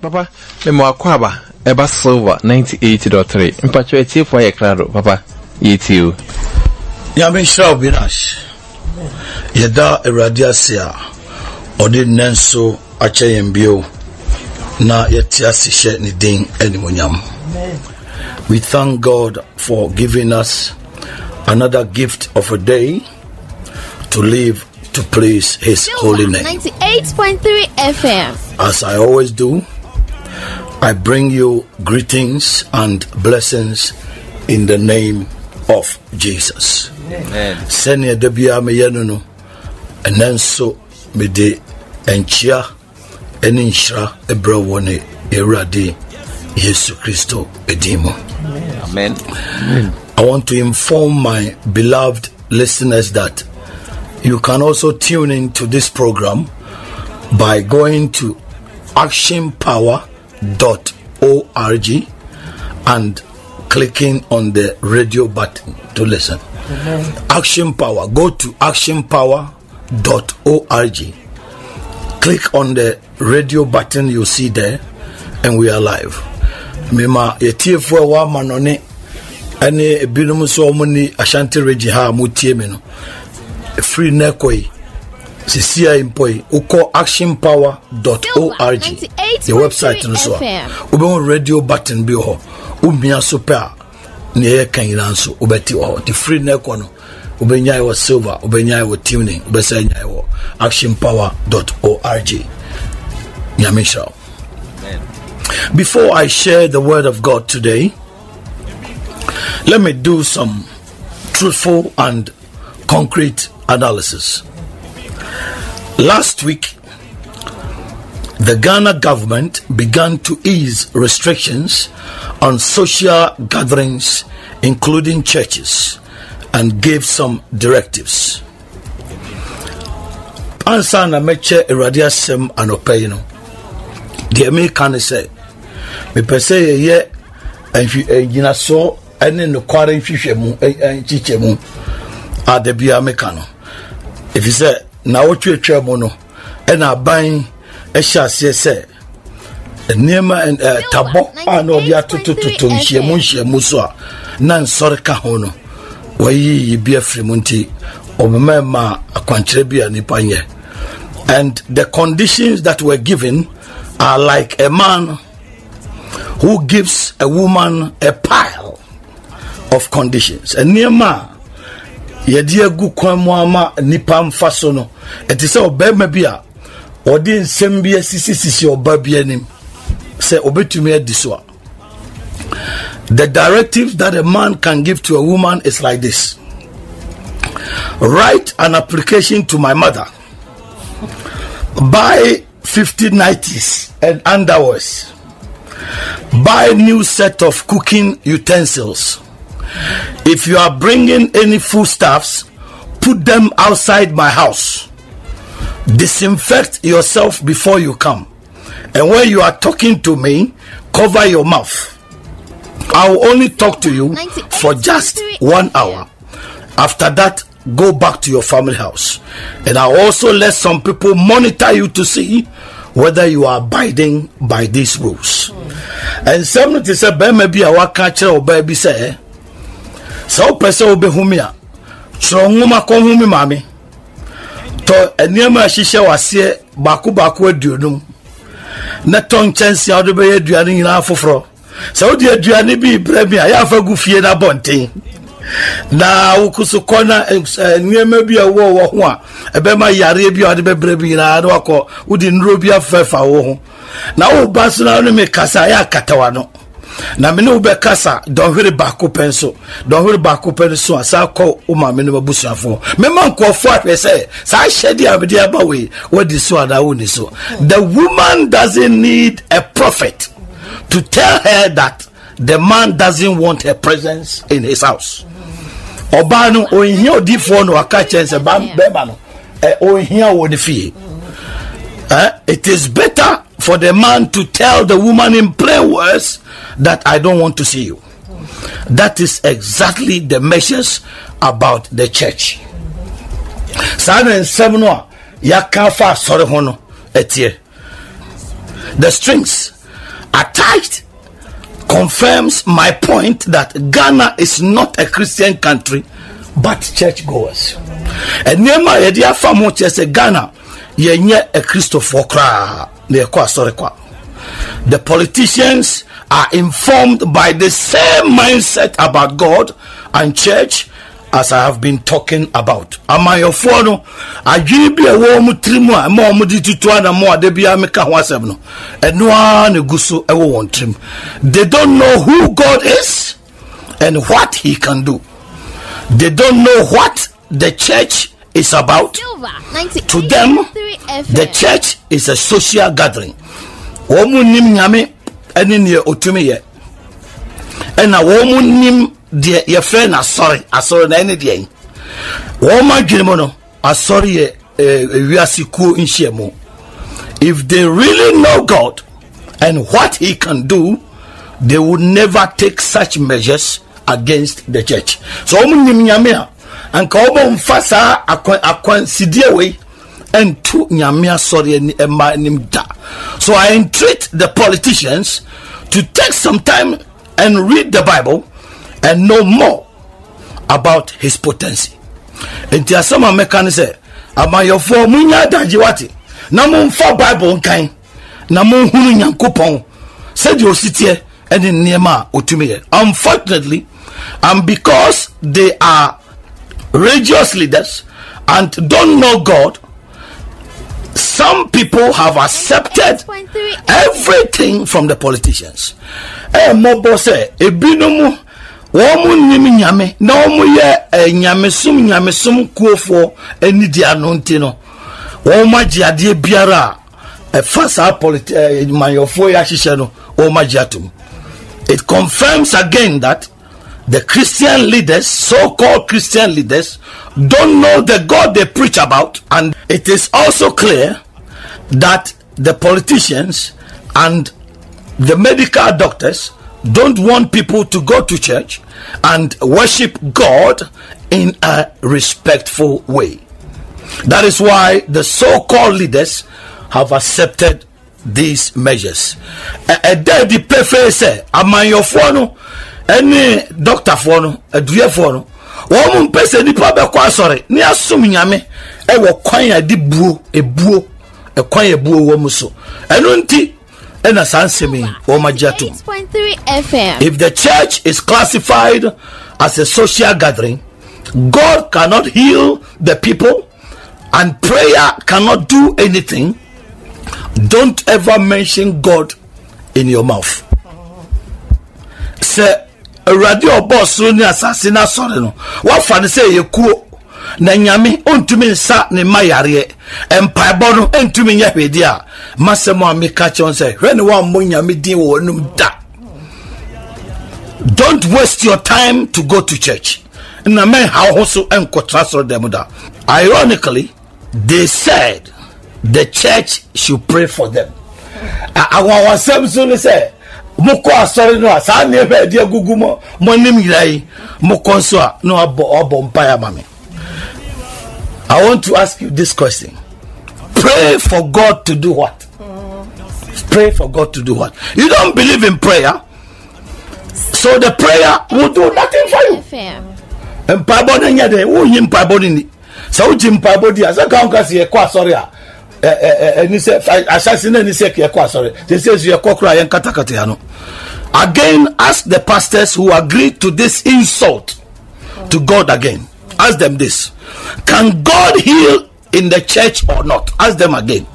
papa mema wakɔ aba ɛba silver 98.3 mpatwɛ atiefoɔ ayɛ krado papa yɛtie o nyame nhyira wo binas yɛda awurade ase a ɔde nnɛ nso akyɛ yɛn bio na yɛte ase hyɛ ne din animonyam we thank god for giving us another gift of a day to live to praise his holy name. 98.3 FM. as i always do I bring you greetings and blessings in the name of Jesus. Sɛnea da biara meyɛ no no, ɛnɛ nso mede nkyia ne nhyira brɛ wɔ ne Awurade Yesu Kristo din mu. amen I want to inform my beloved listeners that you can also tune in to this program by going to actionpower.org and clicking on the radio button to listen. Action Power. Go to actionpower.org. Click on the radio button you see there, and we are live. Mema yɛtiefoɔ a wɔama no ne ɛne ebinom nso a wɔn ni ashanti regye ha a motie me no ɛfiri nnɛ yi sisi a mpo yi wokɔ actionpower.org yɛ website no so a wobɛhu radio button bi wɔ hɔ womia so pɛ a nea yɛka nyinaa nso wobɛte wɔ hɔ nti firi nnɛ kɔ no. Wobɛnyae wɔ silver wobɛnyae wɔ tuning wobɛsɛ nyae wɔ actionpower.org nyame nhyira wo. Before i share the word of god today let me do some truthful and concrete analysis. Last week, the Ghana government began to ease restrictions on social gatherings, including churches, and gave some directives. Ansa na mɛkyɛ Awurade asɛm anɔpa yi no, deɛ meka ne sɛ, mepɛ sɛ yɛyɛ nhwi- ngyinasoɔ ne nokware nhwehwɛmu ɛ- ɛ- nkyekyɛmu a da biara meka no ɛfiri sɛ na wotwetwa mu no ɛna aban ɛhyɛ aseɛ sɛ nneɛma ɛ- ɛ, tabɔ a na ɔde atotototo nhyiamu nhyiamu so a na nsɔre ka ho no wayiyi bi afiri mu nti ma akwankyerɛ bi a nipa nyɛ. And the conditions that were given are like a man who gives a woman a pile of conditions. Nneɛma a yɛde agu kwan mu ama nipa mfa so no. Ɛte sɛ ɔbarima bi a ɔde nsɛm bi asisisisi ɔba bi anim sɛ ɔbɛtumi adi so a. The directives that a man can give to a woman is like this. Write an application to my mother. Buy 50 nighties and underwears. Buy new set of cooking utensils if you are bringing any foodstuffs put them outside my house. Disinfect yourself before you come. And when you are talking to me cover your mouth. I will only talk to you for just one hour. After that go back to your family house. And i also let some people monitor you to see whether you are abiding by these rules. And some te sɛ bɛrima bi a waka ɔbaa bi sɛ sɛ wopɛ sɛ wobɛhu me a twerɛ nwoma kɔhu me maame. Tɔ nneɛma a ɛhyehyɛ waseɛ baako baako aduonum. Na tɔ nkyɛnse wode bɛyɛ aduane nyinaa foforɔ. Sɛ wode aduane bi brɛ me a yɛafa gu fie no abɔnten. Na woko so kɔ na eh, eh, nneɛma bi a ɛwɔ wɔ ho a ɛbɛma yareɛ bi a wode bɛbrɛ bi nyinaa na wakɔ. Wode nnuro bi afɛfa wo ho. Na woba so na wone kasa yɛ no na me ne wo bɛkasa dɔnhwere baako pɛ nso. Dɔnhwere baako pɛ so a saa kɔ wo maame no mabusuafoɔ. Mema nkɔɔfoɔ ahwɛ sɛ saa hyɛdeɛ a mede aba wei so anaa so. The woman doesn't need a prophet to tell her that the man doesn't want her presence in his house. Ɔbaa no ɔnhia odiifoɔ no waka kyɛn sɛ bɛrima no ɔnhia wɔ ne fie. It is better for the man to tell the woman in plain words that I don't want to see you. That is exactly the measures about the church. saa na nsɛm no a yɛaka fa the strings tithe confirms my point that ghana is not a christian country but church goers nneɛma a yɛde afa ghana the politicians are informed by the same mindset about god and church as I have been talking about. Amayɔfoɔ no adwene bi a ɛwɔ wɔn tiri mu a ɛma wɔn de a meka ho asɛm no ɛno ara na egu tirim. They don't know who God is and what He can do. They don't know what the church is about. To them, The church is a social gathering. Wɔn mu nim nyame ɛne nea otumi yɛ ɛna wɔn mu nim deɛ yɛfrɛ no asɔre asɔre na ɛne deɛ yi wɔn mu adwene mu no asɔre yɛ ewiase kuo nhyiamu if they really know God and what He can do they would never take such measures against the church so wɔn mu nim nyame a anka wɔn mfa saa akwan akwansidie wei ɛnto nyame asɔre ɛma anim da. So i entreat the politicians to take some time and read the bible and know more about his potency. Nti asɛm a mɛka ne sɛ amayɔfoɔ monya adagye wate na momfa bible nkan na monhunu nyankopɔn sɛdeɛ ɔsiteɛ ɛne nneɛma a yɛ. Unfortunately and because they are religious leaders and don't know god some people have accepted 98.3 everything from the politicians. Ẹ sẹ wọn mu nim nyame na wọn mu yɛ ɛ nyamesom nyamesom kuofoɔ di ano nti no. Wɔn mu agye adeɛ biara a ɛfa saa politi ɛ manyɔfoɔ yi ahyehyɛ no wɔn mu agye atom it confirms again that the Christian leaders, so called Christian leaders, don't know the God they preach about. And it is also clear that the politicians and the medical doctors don't want people to go to church and worship God in a respectful way. That is why the so called leaders have accepted these measures. Ɛne dɔktafoɔ no aduafoɔ no wɔn mu mpɛ sɛ nipa bɛkɔ asɔre ne asom nyame ɛwɔ kwan a de buo ebuo ɛkwan a ebuo wɔ mu so ɛno nti ɛna saa nsɛm yi wɔn agye. 98.3 FM. If the church is classified as a social gathering, God cannot heal the people and prayer cannot do anything. Don't ever mention God in your mouth. Sɛ awurade ɔbɔ ɔsoro ne asase no asɔre no wafa no sɛ ɛyɛ kuo. Na nyame ɔntumi nsa ne mma yareɛ. Mpaebɔ no ɛntumi nyɛ hwɛdeɛ a masɛm a meka wo sɛ hwɛ ne woammɔ nyame din wɔ w'anom da. Don't waste your time to go to church. Na men how ho so nkɔtra sɔrɔ dɛm da. Ironically they said the church should pray for them. Awawasɛm so ne sɛ mokɔ asɔre no a saa nneɛma ɛde agugu mɔ mɔnim nyinaa yi mokɔ nso a na wabɔ ɔbɔ mpaeɛ ama me. I want to ask you this question. Pray for god to do what? Pray for god to do what? You don't believe in prayer? So the prayer will do nothing for you. Mpaebɔ no nyɛ dɛ wonyi mpaebɔ no ni. Sɛ wogye mpaebɔ di a sɛ ka woka sɛ yɛkɔ a Eh, eh, eh, yɛnkatakata ya no. Again ask the pastors who agreed to this insult to god again. Ask them this. Can god heal in the church or not? Ask them again.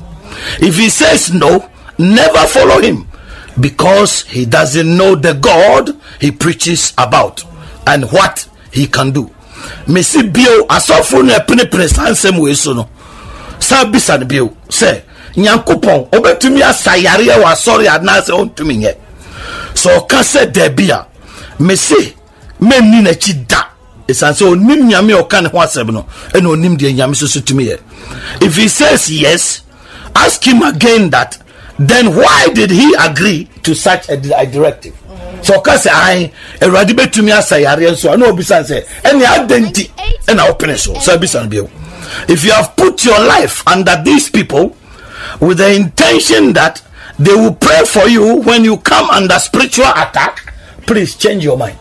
If he says no never follow him because he doesn't know the god he preaches about and what he can do. So no saa bisa no bio sɛ nyankopɔn ɔbɛtumi asa yareɛ wɔ asɔre anaasɛ ɔntumi nyɛ sɛ ɔka sɛ daabi a mese menni n'akyi da ɛsiane sɛ ɔnim nyame a ɔka ne ho asɛm no. Ɛna ɔnim deɛ nyame so so tumi yɛ if he says yes ask him again that then why did he agree to such a, di- a directive? Sɛ ɔka sɛ ae awurade bɛtumi asa yareɛ nso. A na ɔbisa sɛ ɛne adɛ nti ɛna wopene so. Sɛ bisa no bio if you have put your life under these people with the intention that they will pray for you when you come under spiritual attack please change your mind.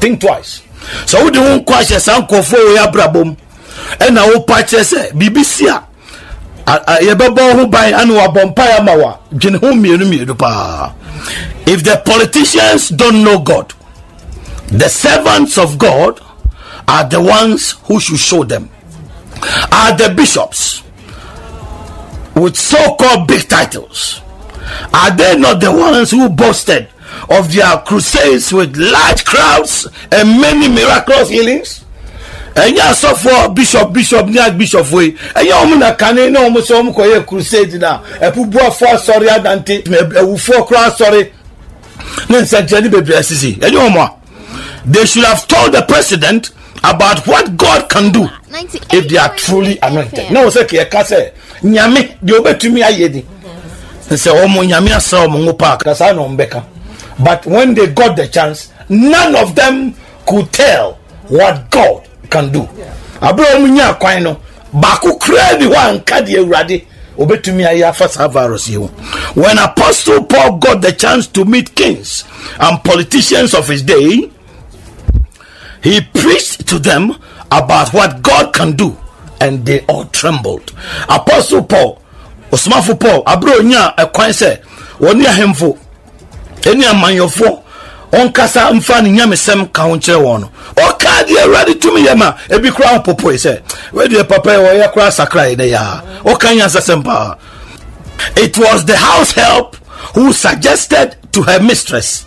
Think twice. So wode wo nkɔ ahyɛ saa nkɔfoɔ wɔ yɛ abrabɔ mu ɛna wopa kyerɛ sɛ biribi si a a- a- yɛbɛbɔ wo ho ban ane wabɔ mpaeɛ ama wo dwene ho mmienu mmienu paa if the politicians don't know god the servants of god are the ones who should show them are the bishops with so-called big titles. Are they not the ones who boasted of their crusades with large crowds and many miraculous healings? Ɛnyɛ asɔfoɔ bishop bishop ne archbishop yi ɛnyɛ wɔn na kane na wɔn sɛ wɔn kɔyɛ crusade na ɛpubuafoɔ asɔre adante awufoɔ koraa asɔre ne nsɛnkyerɛnne bebree asisi ɛnyɛ wɔn a they should have told the president about what god can do if they are truly anointed. Na wọ́n sɛ kìí ɛka sɛ nyame deɛ obetumi ayɛ ni sɛ wɔn nyame asra wɔn ngo paa kasa na wɔn bɛka but when they got the chance none of them could tell what god can do. Abúlé wɔn nyɛ akwan no baako kura bi hɔ a nka deɛ awurade obetumi ayɛ afa saa virus yi ho. When apostle paul got the chance to meet kings and politicians of his day he preached to them about what God can do, and they all trembled. Apostle Paul, Osmafo Paul, abro nya ɛkwan sɛ wɔne ahemfo ɛne amanyɔfoɔ ɔnkasa mfa ne nyamesɛm ka ho nkyerɛ wɔn no. Ɔka deɛ awurade tumi yɛ ma ebi koraa popoe sɛ wɔdeɛ papa yi wɔyɛ koraa sakra yi ne yɛ a ɔka nyansasɛm paa it was the house help who suggested to her mistress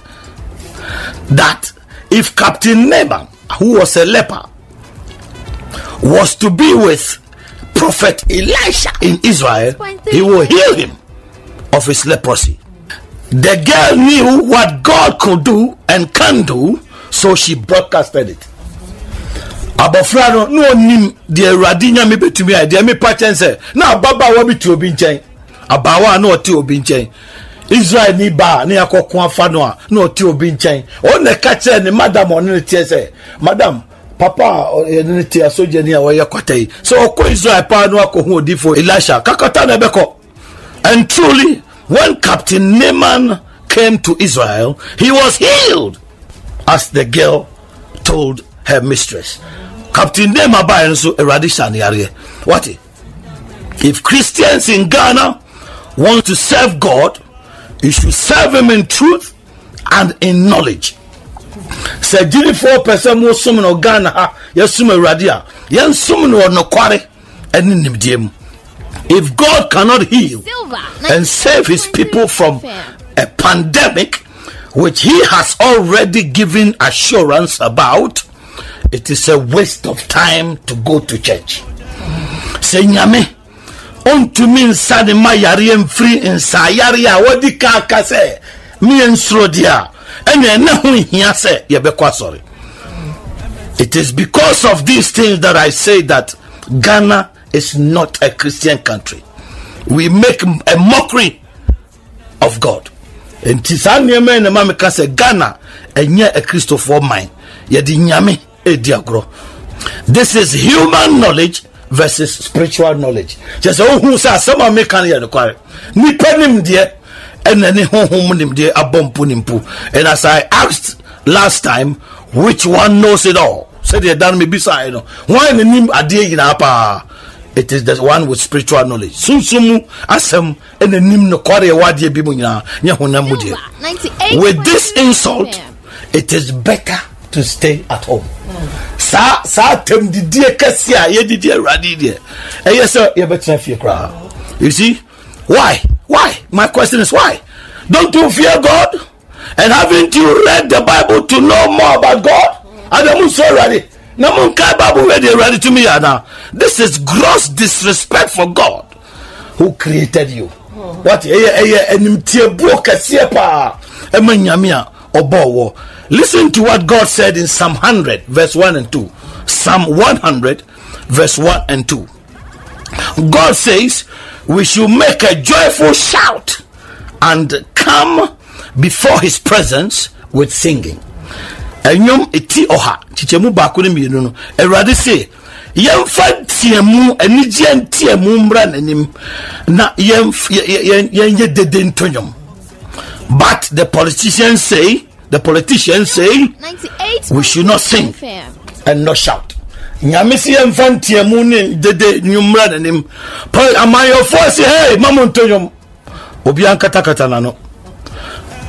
that if Captain Naaman, who was a leper, was to be with Prophet Elisha in Israel, he will heal him of his leprosy. The girl knew what God could do and can do, so she broadcasted it. abɔfra no na ɔnim deɛ awurade nyame bɛtumi ayɛ deɛ mepa kyɛn sɛ na ababaawa bi te obi nkyɛn abaawa a na ɔte obi nkyɛn israel ni ba a ne akɔko afa no a na ɔte obi nkyɛn. Ɛka kyerɛ ne madam ɔne ne sɛ madam papa ɔyɛ ne te asogya ni a wɔyɛ kwata yi sɛ ɔkɔ israel paa no odifo elisha kakata na ɛbɛkɔ. And truly when captain naaman came to israel he was healed as the girl told her mistress. Captain naaman baeɛ no so awurade hyɛ if christians in ghana want to serve god you should serve him in truth and in knowledge. Sɛ gyinifoɔ pɛ sɛ mosom no ghana? Ha yɛsom awurade a yɛnsom no wɔ nokware ɛne nimdeɛ mu if god cannot heal and save his people from a pandemic which he has already given assurance about it is a waste of time to go to church. Sɛ nyame ɔntumi nsa ne ma yareɛ mfiri nsayareɛ a wɔdi ka aka sɛ meyɛ nsuro deɛ a ɛne ɛna ho hia sɛ yɛbɛkɔ asɔre it is because of these things that i say that ghana is not a christian country. We make a mockery of god. Nti saa nneɛma yi na ma meka sɛ ghana ɛnyɛ akristofoɔ man yɛde nyame ɛdi agorɔ this is human knowledge versus spiritual knowledge. Kyɛ sɛ wohu sɛ asɛm a meka no yɛ nokware nipa nimdeɛ ɛna ne honhom nimdeɛ abɔ mpo ne mpo and as i asked last time which one knows it all? Sɛdeɛ da no mebisae no hwan na nim adeɛ nyinaa paa it is the one with spiritual knowledge. Sunsum mu asɛm ɛna nim nokware ɛwɔ adeɛ bi mu nyinaa nyɛ honam mu deɛ with this insult it is better to stay at home. Saa saa tam didie kɛse a yɛdidi awurade deɛ eh, ɛyɛ sɛ yɛbɛtena fie koraa you see? Why? Why? My question is why? Don't you fear god? And haven't you read the bible to know more about god? Adamu nso awurade na mo nkae bible wɛ deɛ awurade tumi yɛ this is gross disrespect for god who created you. What? Eh, ɛyɛ ɛyɛ eh, animtiebuo kɛseɛ paa ɛma nyame a wɔ listen to what god said in psalm 100 verse 1 and 2 psalm 100 verse 1 and 2 god says we should make a joyful shout and come before his presence with singing. Ɛnwom eti ɔha kyekyɛmu baako ne mmienu no. Awurade se yɛmfa nteamu anigyeɛ nteamu mmra n'anim. Na yɛnyɛ dede nto nnwom But the politicians say, the politicians say, 98 We should not sing. And not shout. nyame si yɛ mfa nteamu ne dede nwummra n'anim pa amannyɔfoɔ se hey mamo nto nwom obia nkatakata n'ano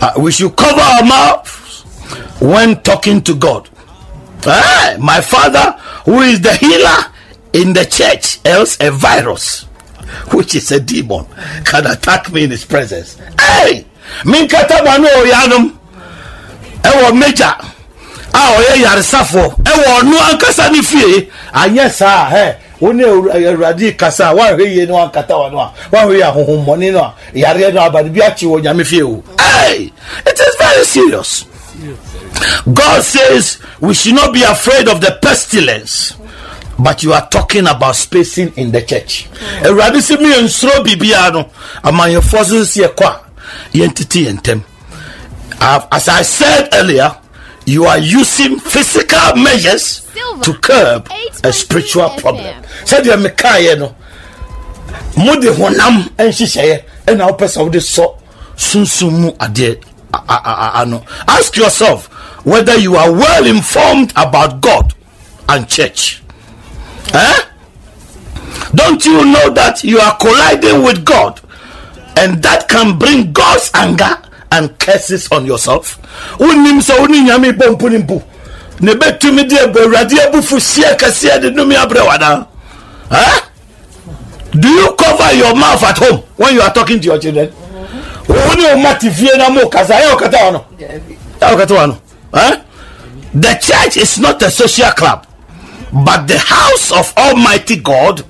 Uh, we should cover our mouths when talking to god. Hey, my father who is the healer in the church else a virus which is a demon can attack me in his presence. Hey menkata ma no ɔyanom ɛwɔ major a ɔyɛ yaresafoɔ ɛwɔ ɔno ankasa ne fie. Anyɛ saa ɛ wo awurade kasa. A woahwɛ yie ne wankata wa no a woahwɛ yie ahohommɔne no a yareɛ no abade bi akye wɔ nyame fie o. It is very serious. God says we should not be afraid of the pestilence. But you are talking about spacing in the church. Awurade sɛ meyɛ nsuro biribiaa no. Amanyɛfoɔ so sɛ yɛkɔ a yɛntete yɛn ntam Uh, as I said earlier, you are using physical measures to curb a spiritual problem. Said you mekaeɛ no? Mode honam nhyehyɛeɛ ɛna wopɛ sɛ wode sɔ sunsum mu adeɛ a- a- a- ano ask yourself whether you are well informed about god and church. Eh? don't you know that you are colliding with god and that can bring god's anger and curses on yourself. Wonim sɛ wo ne nyame bɔ ne mpo ne bɛtumi de awurade abufu hyeɛ kɛseɛ de nome abrɛ wadaa eh? do you cover your mouth at home when you are talking to your children? Wo ne ma te fie na mo kasa ɛyɛ wokata wa no ɛyɛ wokata wa no the church is not a social club but the house of almighty god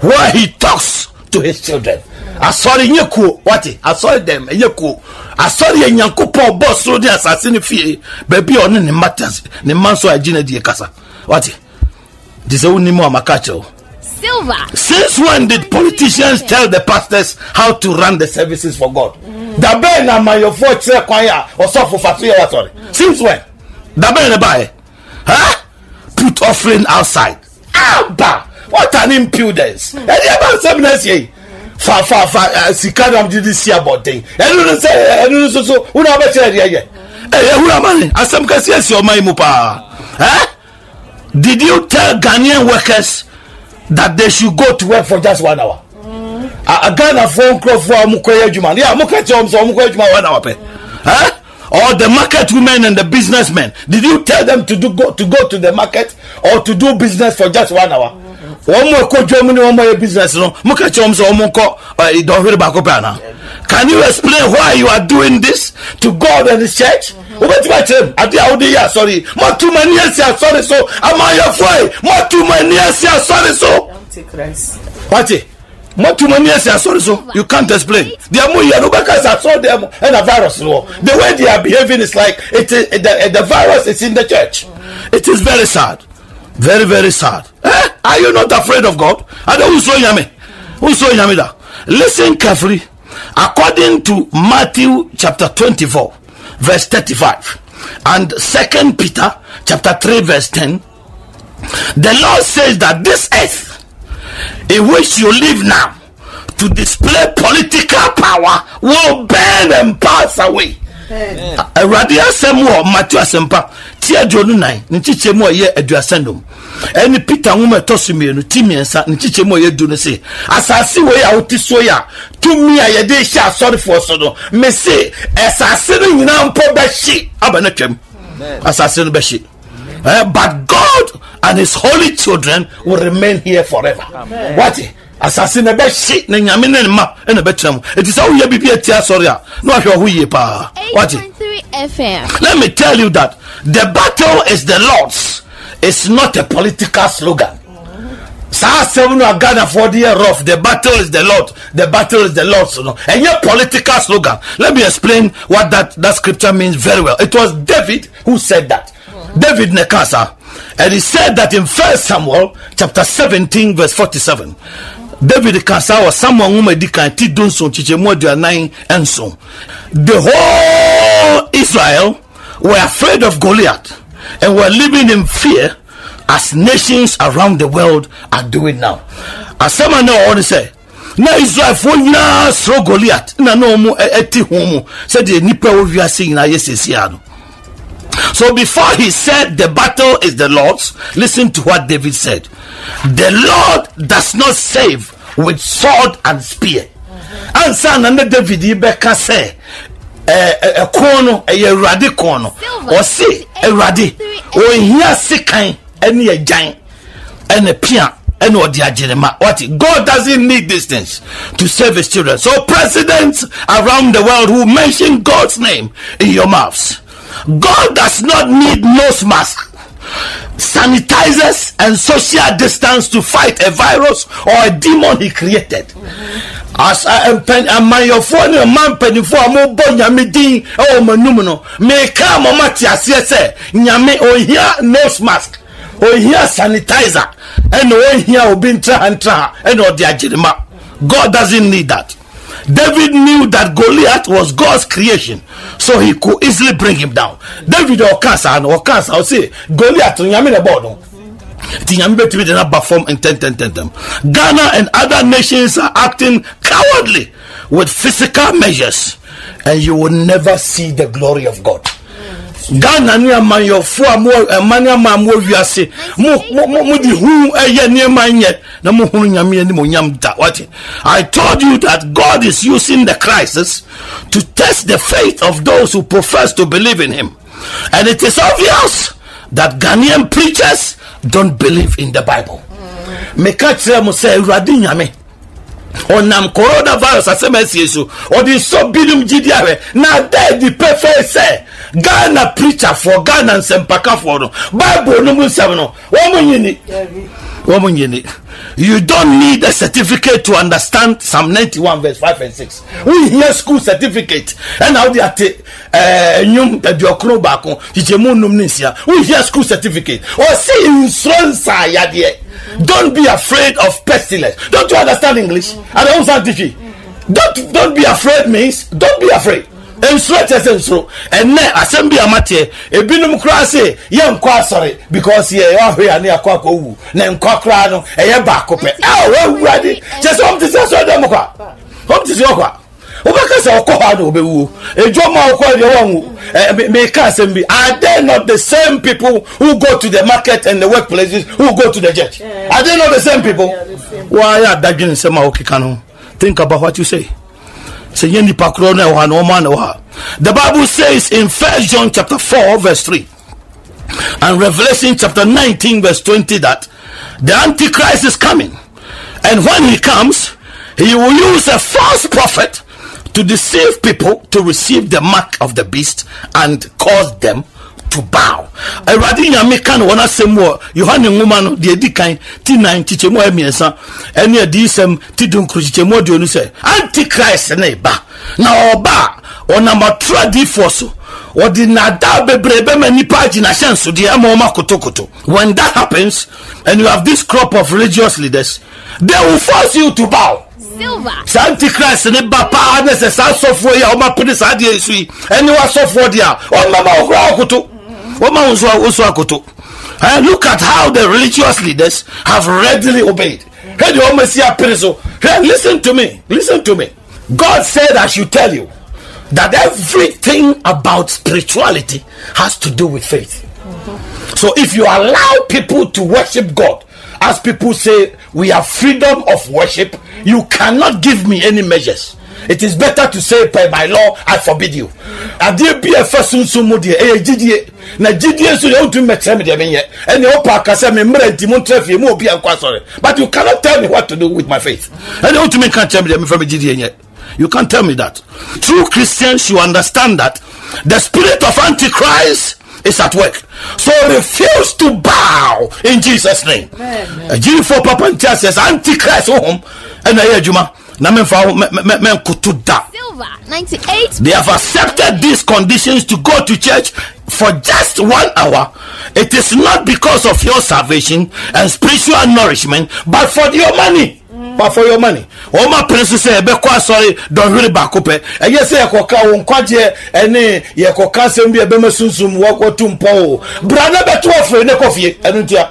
where he talks to his children asɔre nye kuo wate asɔre dɛm ɛnyɛ kuo asɔre yɛ nyankopɔn bɔ soro de asase no fie baabi a ɔne ne mma tas ne mma nso agye no adie kasa wate nti sɛ wonim a maka kyerɛ wo Silver. since when did politicians tell the pastors how to run the services for God? Dabe na amayɔfoɔ kyerɛ kwan a ɔsɔfo fa so yɛ wasɔre. Since when? Dabe na ba yɛ. Huh? Put offering outside. Aba! What an impudence! Ɛdi ɛba nsɛm na ɛsi yi. Fa fa fa eh, sika na ɔde de si abɔnten. Ɛnu no sɛ ɛnu no soso wuna ɔbɛkyerɛ deɛ yɛ. Ɛyɛ wura ma ne asɛm kɛse ɛsi ɔman yi mu paa. Huh? Did you tell Ghanaian workers that they should go to work for just one hour? A Ghanafoɔ nkurɔfoɔ a wɔkɔyɛ adwuma no, yɛ a moka kyerɛ wɔn sɛ wɔnkɔyɛ adwuma one hour pɛ. Huh? Or the market women and the businessmen. Did you tell them to do go to go to the market or to do business for just one hour? Wɔn mu ɛkɔ dwom ne wɔn mu ɛyɛ business no moka kyerɛ wɔn sɛ wɔn nkɔ ɛɛ dɔnhwere baako pɛ ana. Can you explain why you are doing this to God and His church? wobɛtumi akyerɛ m ade a wode yɛ asɔre yi moato mo ani asi asɔre so. Amayɛfoɔ yi moato mo ani asi asɔre so. Wate moato mo ani asi asɔre so. You can't explain. Deɛ moyɛ no wobɛka sɛ asɔre deɛ mo ɛna virus no wɔ the way they are behaving is like it is, the, the virus is in the church. It is very sad very very sad. Eh? are you not afraid of god? Ade wosuro nyame wosuro nyame da listen carefully. According to matthew chapter 24 verse 35 and second peter chapter 3 verse 10 the lord says that this earth in which you live now to display political power will burn and pass away awurade asɛm wɔ matthew asɛmpa ti aduonu nan. Ne nkyekyɛ mu a ɛyɛ aduasa nom ɛne peter nwoma ɛtɔ so mmienu ti mmiɛnsa ne nkyekyɛ mu a ɛyɛ du no se asase wei a wote so yi a tumi a yɛde hyɛ asɔrefoɔ so no me se asase no nyinaa mpo bɛhye. Aba no twam. Asase no bɛhye. Eh, but God and his holy children will remain here forever. What? Asase na ɛbɛhye na nyame ne ne ma ɛna ɛbɛtena mu. Ɛti sɛ woyɛ biribi ati asɔre a na wahwɛ ɔho yie paa. Wate let me tell you that the battle is the lord's. It's not a political slogan. Saa asɛm no a ghanafoɔ de yɛ rough the battle is the lord the battle is the lord's no. Ɛnyɛ political slogan. Let me explain what that, that scripture means very well. It was david who said that. David ne ka saa. And he said that in first samuel chapter 17 verse 47 david ka saa wɔ samuel nwoma di kan ti do nson kyekyɛmu aduanan nson the whole israel were afraid of goliath and were living in fear as nations around the world are doing now. Asɛm a na ɔwɔ ne sɛ na israelfoɔ nyinaa soro goliat na na ɔmo ɛ- ɛte ho mu. Sɛdeɛ nnipa wɔ wiase nyinaa yɛ sesia no so before he said the battle is the lord's listen to what david said. The lord does not save with sword and spear. Ansa na david yi bɛka sɛ ɛ- ɛ- ɛko no ɛyɛ awurade ko no. Ɔse awurade ɔhia sekan ɛne agyan ɛna pia ɛna ɔde agyerema what? God doesn't need these things to save his children. So presidents around the world who mention god's name in your mouths god does not need nose mask sanitizers and social distance to fight a virus or a demon he created. As amanyafoɔ ne ɔma mpanimfoɔ a oh, mobɔ nyame din ɛwɔ mo anum no meka ma ɔma te aseɛ sɛ nyame ɔhia nose mask. Oh, ɔhia sanitizer. And oh, ɛna ɔhia obi ntraha ntraha ɛna ɔde agyerema god doesn't need that david knew that goliath was god's creation so he could easily bring him down. David saa no ɔka saa ɔse goliath de no. Aba fam ghana and other nations are acting cowardly with physical measures and you will never see the glory of god ghana ne amanyɔfo a ɛma ne ama mo wiase mo mo mo mo de hu ɛyɛ nneɛma nyɛ na mo hunu nyame anim onyam da. Wate i told you that god is using the crisis to test the faith of those who profess to believe in him. And it is obvious that ghanaian preachers don't believe in the bible. Meka kyerɛ mo sɛ awurade nyame ɔnam coronavirus asɛm asie so ɔde sɔ binom gyidi ahwɛ na ada adi pɛfɛ sɛ ghana preacherfoɔ ghana nsɛmpakafoɔ no bible no mu nsɛm no. Wɔn nyini. Wɔn nyini. You don't need a certificate to understand psalm 91 verse 5 and 6 wohia school certificate. Ɛna wode ate ɛɛ nnwom aduɔkoro baako kyikyɛmu num ne nsia. Wohia school certificate. Ɔse nsuro nsa yadeɛ don't be afraid of pestilence. Don't you understand english? I don't sound teach don't don't be afraid means don't be afraid. Nsuro kyɛ sɛ nsuro ɛnɛ asɛm bi a mateɛ ebinom koraa se yɛ nkɔ asɔre because yɛ ɔhwe a ne akɔ akɔ wu na nkɔ koraa no. Ɛyɛ baako pɛ ɛwɔ wɔwurade kyɛ sɛ ɔm te sɛ asɔre dɛm kɔ a ɔm te sɛ ɔkɔ a wobɛka sɛ ɔkɔ hɔ a na wɔbɛwuo edwa ma ɔkɔ deɛ wɔnwu ɛ eh, meka asɛm bi are they not the same people who go to the market and the workplaces who go to the church? Are they not the same people? Wɔayɛ adadwene nsɛm a wokeka no think about what you say. Sɛ nyɛ nipa korɔ no ɛwɔ ha na ɔma na ɛwɔ ha the bible says in first john chapter 4 verse 3 and revelation chapter 19 verse 20 that the antichrist is coming. And when he comes he will use a false prophet to deceive people to receive the mark of the beast and cause them to bow. Awurade nyame ka no wɔn asɛm wɔ yohane nwoma no deɛ di kan ti nan kyikyɛmu a mmiɛnsa ɛne adiyisɛm ti dunkuru kyikyɛmu aduonu sɛ antichrist ne ba. Na ɔba a ɔnam atoro adiifoɔ so. Wɔde nada bebree bɛma nipa agyina hyɛnsodeɛ ama wɔn akotokoto. When that happens and you have this crop of religious leaders they will force you to bow Silver. saa antichrist ne ba paa ne sɛ saa asɔfoɔ yi a ɔmapene saa deɛ ɛsu yi ɛne wasɔfoɔ deɛ a ɔmama wo koraa akoto ɔma wo nso akoto Uh, look at how the religious leaders have readily obeyed. Hwɛ deɛ ɔma si apene so Hwɛ, listen to me listen to me. God said i should tell you that everything about spirituality has to do with faith. So if you allow people to worship God, as people say, we have freedom of worship, you cannot give me any measures. It is better to say, by my law, I forbid you. Adeɛ bi a ɛfa sunsun mu deɛ ɛyɛ gyidie. Na gyidie nso but you cannot tell me what to do with my faith. You can't tell me that. True Christians you understand that the spirit of antichrist is at work. So refuse to bow in Jesus' name. Agyinifo papa nti says antichrist wɔ hom ɛna ɛyɛ adwuma na memfa da. Silver. They have accepted these conditions to go to church for just one hour. It is not because of your salvation and spiritual nourishment, but for your money. But for your money. Oma prince sɛ ɛbɛkɔ asɔre dɔnhwere baako pɛ. Ɛyɛ sɛ yɛkɔka wo nkwagyeɛ ɛne yɛkɔka asɛm bi ɛbɛma sunsum wɔ- wɔto mpɔ o. Brada bɛto ɔfiri ne kɔ fie. Ɛno ntia.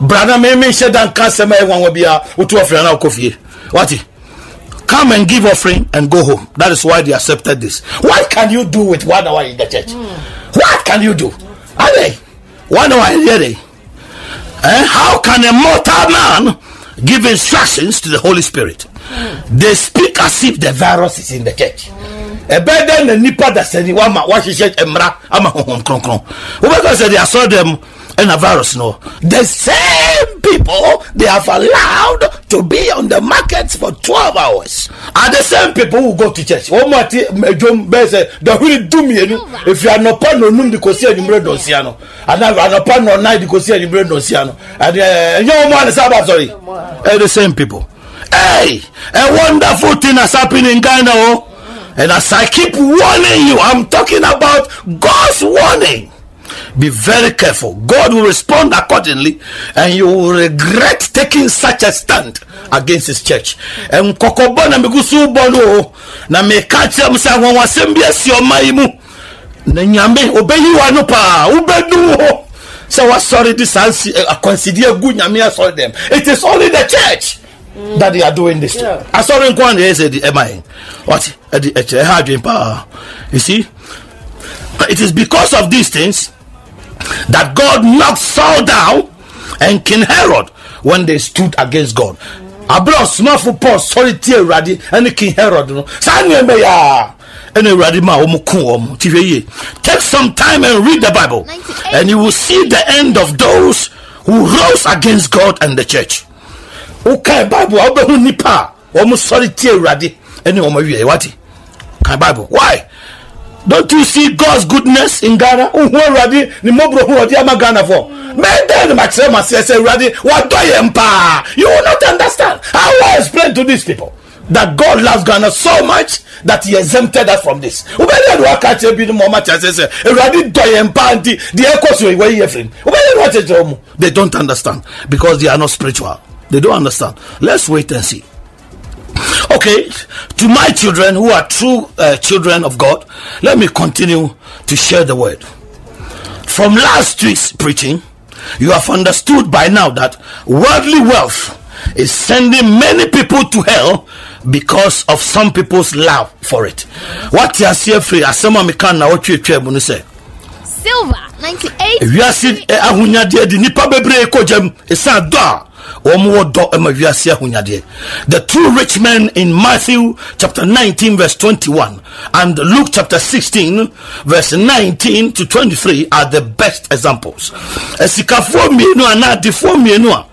Brada me me nhyɛ da nka asɛm a ɛyɛ nwanwa biara woto ɔfiri na wokɔ fie. Wate? come and give offering and go home. That is why they accepted this. What can you do with one hour in the church? What can you do? Are they? One hour in the Eh? How can a mortal man give instructions to the Holy Spirit? They speak as if the virus is in the church. ɛbɛɛ dɛ na nipa da sani wama wahyehyɛ mmara ama honhom kronkron wobɛka sɛ de asɔ dɛm ɛna virus no. The same people they have allowed to be on the markets for 12 hours. Are the same people who go to church. Wɔn mu ate adwom bɛɛ sɛ dahuri du mmienu efi anɔpa na onum de kosi anwummerɛ dɔnsia no. Ana anɔpa na ɔnan de kosi anwummerɛ dɔnsia no. Ɛdeɛ ɛnyɛ wɔn mu ane sábà sɔre ɛ the same people. Hey a wonderful thing has happened in ghana o. And as I keep warning you, I'm talking about God's warning. Be very careful. God will respond accordingly, and you will regret taking such a stand against His church. Kokobo na migusu bono na meka kyerɛ m sɛ anwanwasɛm bi asi ɔma yi mu na nyame obɛyi wa no paa wobɛdu hɔ sɛ wasɔre de saa eh, akwansidie agu nyame asɔre dɛm it is only the church that they are doing this to. asɔre nko a na ɛyɛ sɛ de ɛma yɛn what ɛkyerɛ ha adwen paa you see? It is because of these things that God knocked Saul down and King Herod when they stood against God. abirɛ ɔsomafo paul sɔre tie awurade ɛne king herod no. Saa nneɛma yi a ɛna awurade ma wɔn ko wɔn ti hwɛ yie. Take some time and read the bible and you will see the end of those who rose against god and the church. Wokae bible a wobɛhu nipa a wɔn sɔre tie awurade ɛne wɔn awie. Wate. Kae bible. Why don't you see god's goodness in ghana? Wohu awurade ne mmɔborɔ hu ɔde ama ghana fɔ mɛdɛn ne makyerɛ ma seɛ sɛ awurade wadɔ yɛn paa you will not understand. How will i explain to these people that god loves ghana so much that he exempted us from this. Wobɛdɛ ne waka kyerɛ bi no ma ɔma kyerɛ sɛ sɛ awurade dɔ yɛn paa nti deɛ ɛkɔ so yi wayi yɛ firim wobɛdɛ ne wakyerɛkyerɛ mu they don't understand because they are not spiritual. They don't understand. Let's wait and see Okay, to my children who are true uh, children of God, let me continue to share the word. From last week's preaching, you have understood by now that worldly wealth is sending many people to hell because of some people's love for it. What you see free as some can now what you say. Silver 98. wiase eh, ahonyadeɛ de nipa bebree kɔ gyam dɔ a wɔn wɔ dɔ ma wiase ahonyadeɛ the two rich men in matthew chapter 19 verse 21 and luke chapter 16 verse 19 to 23 are the best examples. Asikafoɔ mmienu anaa adefoɔ mmienu a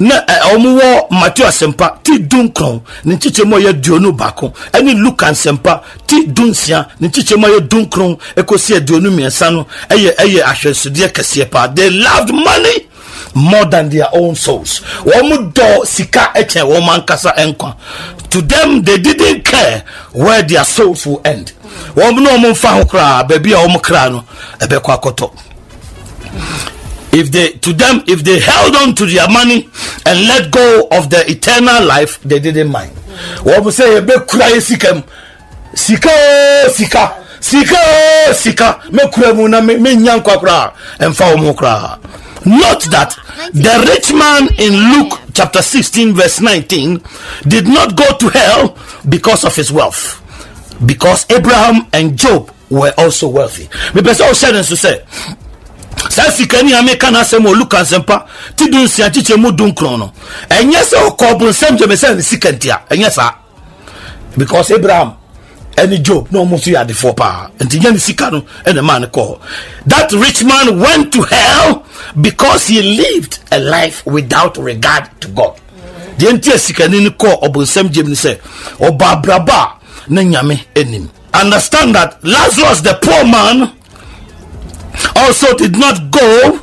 na wɔn wɔ matthew asɛmpa ti dunkron ne nkyekyɛmu a yɛ aduonu baako ɛne luke asɛmpa ti dunsia ne nkyekyɛmu a yɛ dunkron ekosi aduonu mmiɛnsa no ɛyɛ ɛyɛ ahwɛsodeɛ kɛseɛ paa they loved money more than their own souls. Wɔn dɔ sika ɛkyɛn wɔn ankasa nkwa to them they didn't care where their souls will end. Wɔn na wɔn mfa ho koraa baabi a wɔn kra no ɛbɛkɔ akɔtɔ if they to them if they held on to their money and let go of the eternal life they didn't mind. Wɔn sɛ yɛbɛkura yɛ sika mu sika oo sika sika oo sika mɛkura mu na menya nkwa koraa ɛmfa wɔn koraa note that the rich man in luke chapter 16 verse 19 did not go to hell because of his wealth because abraham and job were also wealthy. Sɛ wohyɛ ne nso sɛ saa sikani a meka no asɛm wɔ luka nsɛmpa ti du nsia kyekyɛ mu du nkron no. Ɛnyɛ sɛ ɔkɔ bonsɛm gyeme sɛ ne sika ntia. Ɛnyɛ saa because abraham ɛne job na ɔmo nso yɛ adefoɔ paa nti nyɛ ne sika no ɛna maa ne kɔɔ that rich man went to hell because he lived a life without regard to god. Deɛ nti a sikani no kɔɔ ɔbonsɛm gyem ne sɛ ɔba abrabɔ a na nyame understand that lazarus the poor man also did not go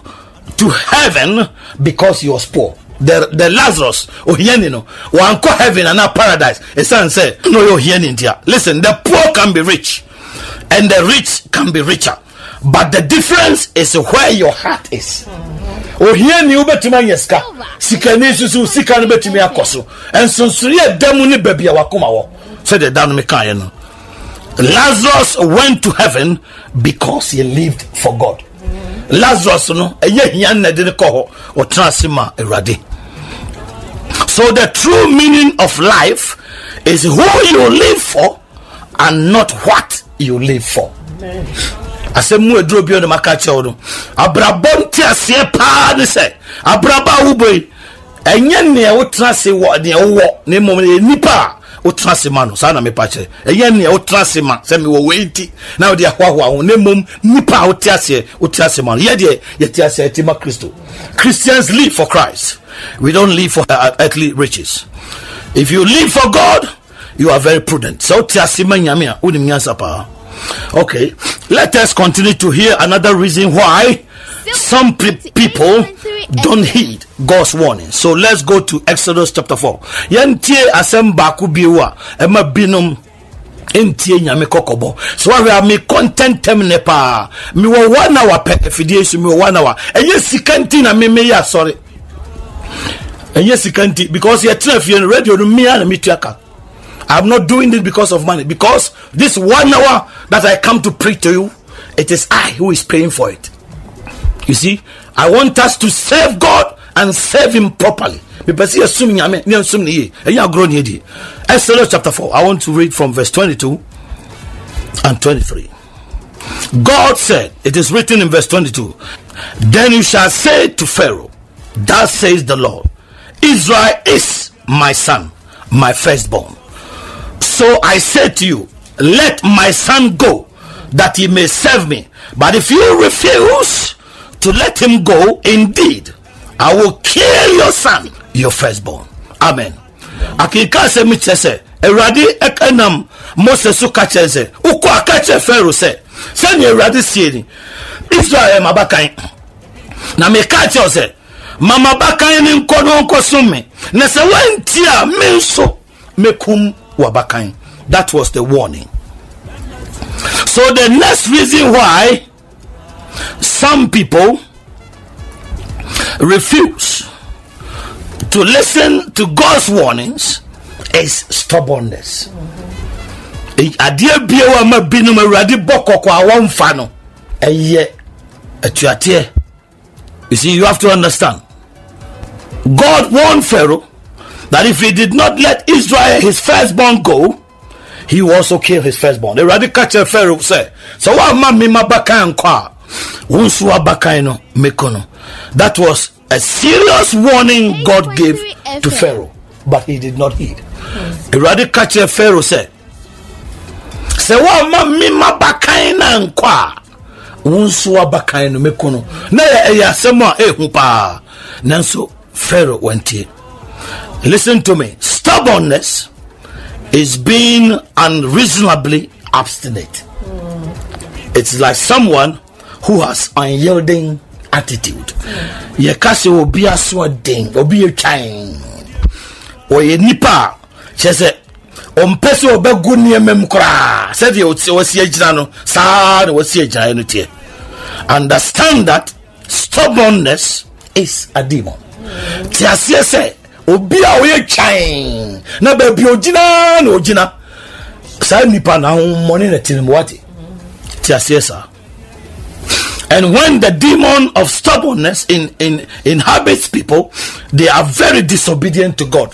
to heaven because he was poor. The, the Lazarus, ohiani no, wankɔ heaven and not paradise. Esan say, no, you're ohiani ntia. Listen, the poor can be rich, and the rich can be richer, but the difference is where your heart is. ohiani wobɛtumi anyɛ sika sikani susu sika no bɛtumi akɔ so ɛnsonsori ɛda mu ne baabi a wakoma wɔ sɛdeɛ da no mekaeɛ no lazarus went to heaven because he lived for god lazarus no ɛyɛ hia na de ne kɔ hɔ. Ɔtena ase ma awurade. So the true meaning of life is who you live for and not what you live for. asɛm mu aduro bio ne maka kyerɛw no abrabɔ nte aseɛ paa ne sɛ abrabɔ a wobɔ yi ɛnyɛ nea wotena ase wɔ nea wowɔ. Na mmom ɛyɛ nipa a wotena ase ma no saa na mepa kyerɛ ase ma sɛ mewɔ wei nti na wode ahoahoa ho na mmom nipa a wote aseɛ wote ase ma no yɛdeɛ yɛte aseɛ yɛte ma kristo. Christians live for christ. We don't live for uh, earthly riches. If you live for god you are very prudent. Sɛ wote ase ma nyame a okay. Let us continue to hear another reason why some pe- people don't heed God's warning. So let's go to Exodus chapter 4. Yɛntie asɛm baako bio a ɛma binom ntie nyame kɔkɔbɔ so wahwɛ a me content term ne paa mewɔ one hour pɛ afidie so mewɔ one hour ɛnyɛ sika nti na memeyɛ asɔre ɛnyɛ sika nti because yɛtena fie no radio no mea na metua ka. I'm not doing this because of money. Because this one hour that I come to preach to you, it is I who is paying for it. You see, I want us to serve God and serve Him properly. Exodus chapter 4. I want to read from verse 22 and 23. God said, it is written in verse 22, Then you shall say to Pharaoh, Thus says the Lord, Israel is my son, my firstborn. So I said to you, Let my son go, that he may serve me. But if you refuse to let him go, indeed, I will kill your son, your firstborn. Amen. Akinka sɛ mi kyerɛ sɛ Awurade ɛnam Mose so ka kyerɛ sɛ wokɔ aka kyerɛ Pharaoh sɛ sɛnea Awurade sie ni Israel yɛ m'abakan na meka kyerɛ wo sɛ ma m'abakan ne nkɔ no nkɔ som me na sɛ woanti a me nso mekum w'abakan that was the warning. So the next reason why some people refuse to listen to God's warnings is stubbornness. Adeɛ bie wa ma a you see you have to understand. God warned pharaoh that if he did not let israel his firstborn go he will also kill his firstborn. Awurade ka kyerɛ pharaoh sɛ sɛ woamma me mabakan nkɔ a wo nso abakan no meko no that was a serious warning god gave to pharaoh but he did not heed. Awurade ka kyerɛ pharaoh sɛ sɛ woamma me mabakan na nkɔ a wo nso abakan no meko no na yɛ ɛyɛ asɛm a ɛhu paa nanso pharaoh wantie listen to me. Stubbornness is being unreasonably obstinate it's like someone who has unyielding attitude. Yɛka sɛ obi asoɔden obi twan ɔyɛ nipa a kyerɛ sɛ ɔmpɛ sɛ ɔbɛgu nneɛma mu koraa sɛdeɛ wɔsi agyina no saa na wɔsi agyinaeɛ no teɛ understand that stubbornness is a demon. Te obi a ɔyɛ twan na baabi ogyina na ogyina saa nipa na ahommɔne na tirim wate. Te aseɛ saa. And when the demon of stubbornness in, in inhabits people they are very disobedient to god.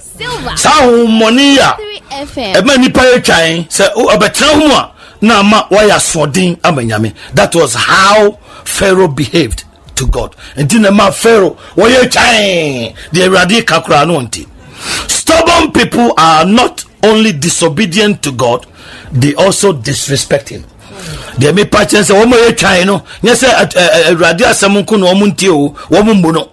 Saa ahommɔne a 3 FM. ɛma nipa yɛ twan sɛ ɔbɛtena ho a na ama wayɛ asoɔden ama nyame. That was how pharaoh behaved to god. Nti na ma pharaoh wɔyɛ twan deɛ awurade ka koraa no ɔnti stubborn people are not only disobedient to god they also disrespect him. They mepa kyerɛ sɛ wɔma yɛ twan no nyɛ sɛ ɛ- ɛ- ɛ- awurade asɛm nko na ɔmo ntie o wɔmo mmu no.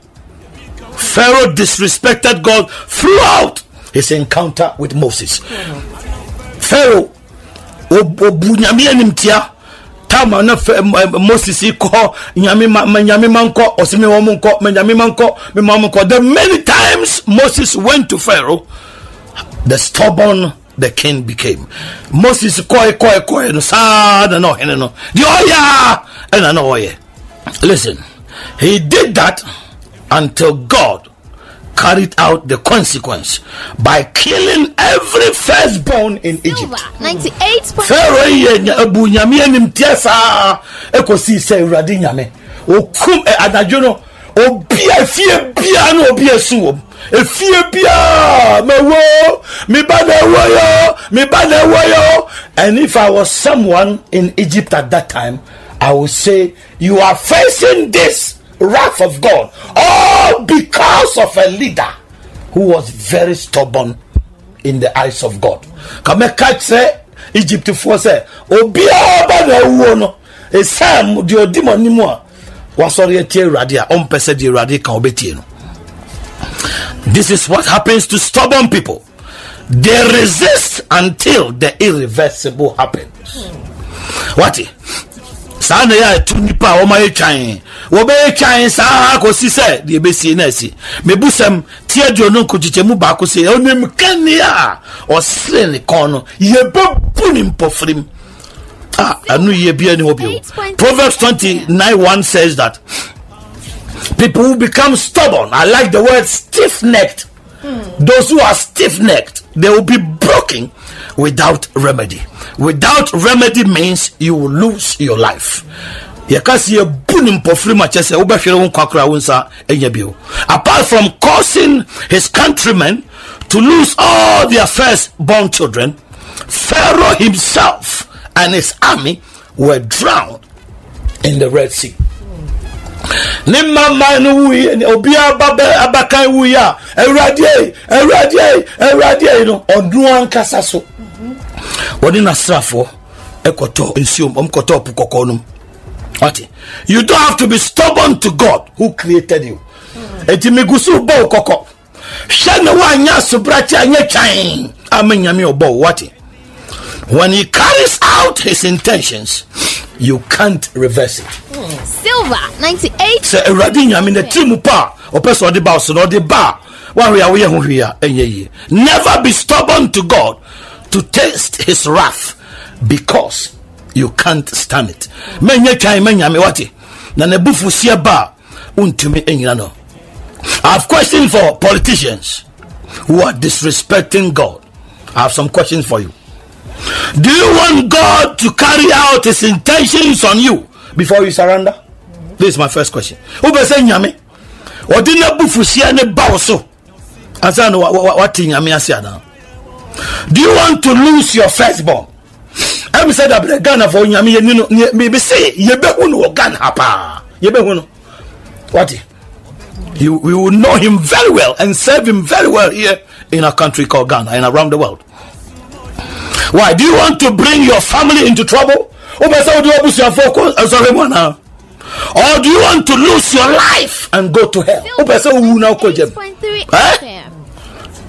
Pharaoh disrespected God throughout his encounter with Moses. Pharaoh ob- nyame na Moses kɔ nyame ma nyame ma nkɔ wɔn nkɔ me nyame ma nkɔ ma nkɔ the many times Moses went to Pharaoh the stubborn the king became. Moses kɔɛ kɔɛ kɔɛ no saa na na ɔhene no. Deɛ ɔyɛ a ɛna na ɔyɛ listen he did that until God carried out the consequence by killing every firstborn in Egypt. 98. Pharaoh yɛ abu nyame anim teɛ saa ɛkɔsii sɛ awurade nyame okum ɛ, anadwo no obia fie bia na obi asu wɔ m efie biara mewo me ba na ewo yo me ba na ewo yo and if i was someone in egypt at that time i would say you are facing this wrath of god all because of a leader who was very stubborn in the eyes of god. Kàmẹ́ka kyerɛ egypt foɔ sɛ obiara ba na ewuo no. Esan mu deɛ odi mu anim a wasɔre etie awurade a ɔmpɛ sɛ deɛ awurade ka ɔbɛtie no. This is what happens to stubborn people. They resist until the irreversible happens. Wati saa na yɛ a ɛtu nipa a wɔn ayɛ twan wɔbɛyɛ twan saa akɔsi sɛ deɛ ɛbɛsie na asi. Mebusɛm tia deɛ ɔno nkokyekyɛmu baako sɛ ɔnim kani a ɔsere ne kɔn no yɛbɛbu ne mpɔfirim a ɛno yie bia ne hɔ bio. Proverbs 29 1 says that people who become stubborn i like the word stiff-necked. Those who are stiff-necked they will be broken without remedy. Without remedy means you will lose your life. Apart from causing his countrymen to lose all their first born children pharaoh himself and his army were drowned in the red sea ne mmamman no wuyi ne obiara abakan wuyi a awurade awurade awurade no ɔno ankasa so. Wɔde n'asraafoɔ ɛkɔtɔ nsuom ɔmo kɔtɔ ɔpo kɔkɔɔ nom. Ɔte you don't have to be stubborn to god who created you. Eti megu so bɔ wo kɔkɔ. Hwɛ ne woanyɛ asobrakye anyɛ twan ama nyame ɔbɔ wo. Wate when he carries out his intentions you can't reverse it. Silver 98. sɛ awurade nyame na tiri mu pa. A ɔpɛ sɛ ɔde ba so na ɔde ba. A woahwe a woyɛ eh, ho hwee a ɛnyɛ yie never be stubborn to god to taste his wrath because you can't stand it. Mɛnyɛ twan ma nyame wate na n'abufuosie ba a wontumi anyina no. I have questions for politicians who are disrespecting god. I have some questions for you do you want god to carry out his intentions on you before you surrender? This is my first question. Wobɛ sɛ nyame ɔde n'abufuhyeɛ ne ba so? Ansa na wa- wa- wate nyame ase anaa do you want to lose your firstborn? Ɛmi sɛ dabrɛ ghana fɔ nyame yɛni no ne- mebi se yɛbɛhu no wɔ ghana ha paa yɛbɛhu no. Wate you, we will know him very well and serve him very well here in a country called ghana and around the world why? Do you want to bring your family into trouble? Wobɛ sɛ wode wabusuafoɔ kɔ asɔre mu anaa or do you want to lose your life and go to hell? Wopɛ sɛ wowu na wokɔ gyam 98.3 Eh?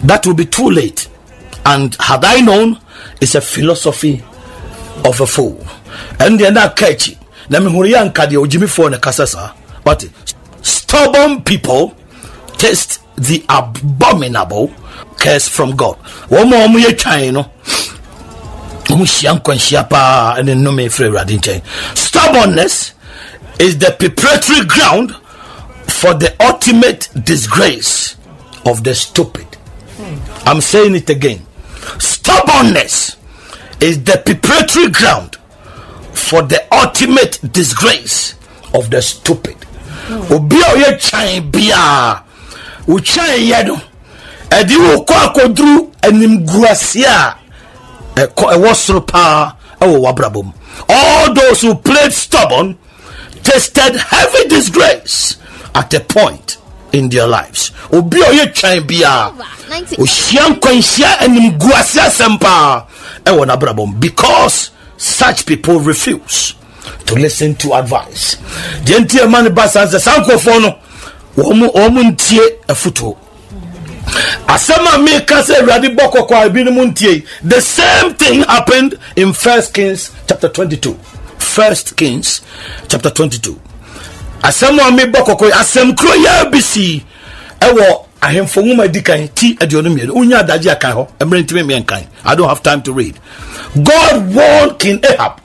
That will be too late. And had i known it's a philosophy of a fool. And then that catchy na mehuru yɛ anka deɛ ogyimifoɔ ne kasa saa but stubborn people taste the abominable curse from god. Wɔn a wɔn yɛ twan no wɔn hyia nkwanhyia paa ɛne nnome firi awurade nkyɛn stubbornness is the preparatory ground for the ultimate disgrace of the stupid. Hmm. I'm saying it again. Stubbornness is the preparatory ground for the ultimate disgrace of the stupid. Hmm. Obi a ɔyɛ kyan biara, wo kyan yɛ no, ɛde wo kɔ akɔduru animguaseɛ a ɛkɔ paa ɛwɔ mu. All those who played stubborn tasted heavy disgrace at a point in their lives. Obi a ɔyɛ biara. Silver 98. ohyia nkwanhyia asɛm paa ɛwɔ mu because such people refuse to listen to advice deɛ nti ɛma ne ba sɛ saa nkurɔfoɔ no wɔn mo ntie afotuo the same thing happened in first kings chapter 22 first kings chapter 22 asɛm a mebɔ kɔkɔ asɛm kuro yɛ bi ahemfo di kan ti i don't have time to read. God warned king ahab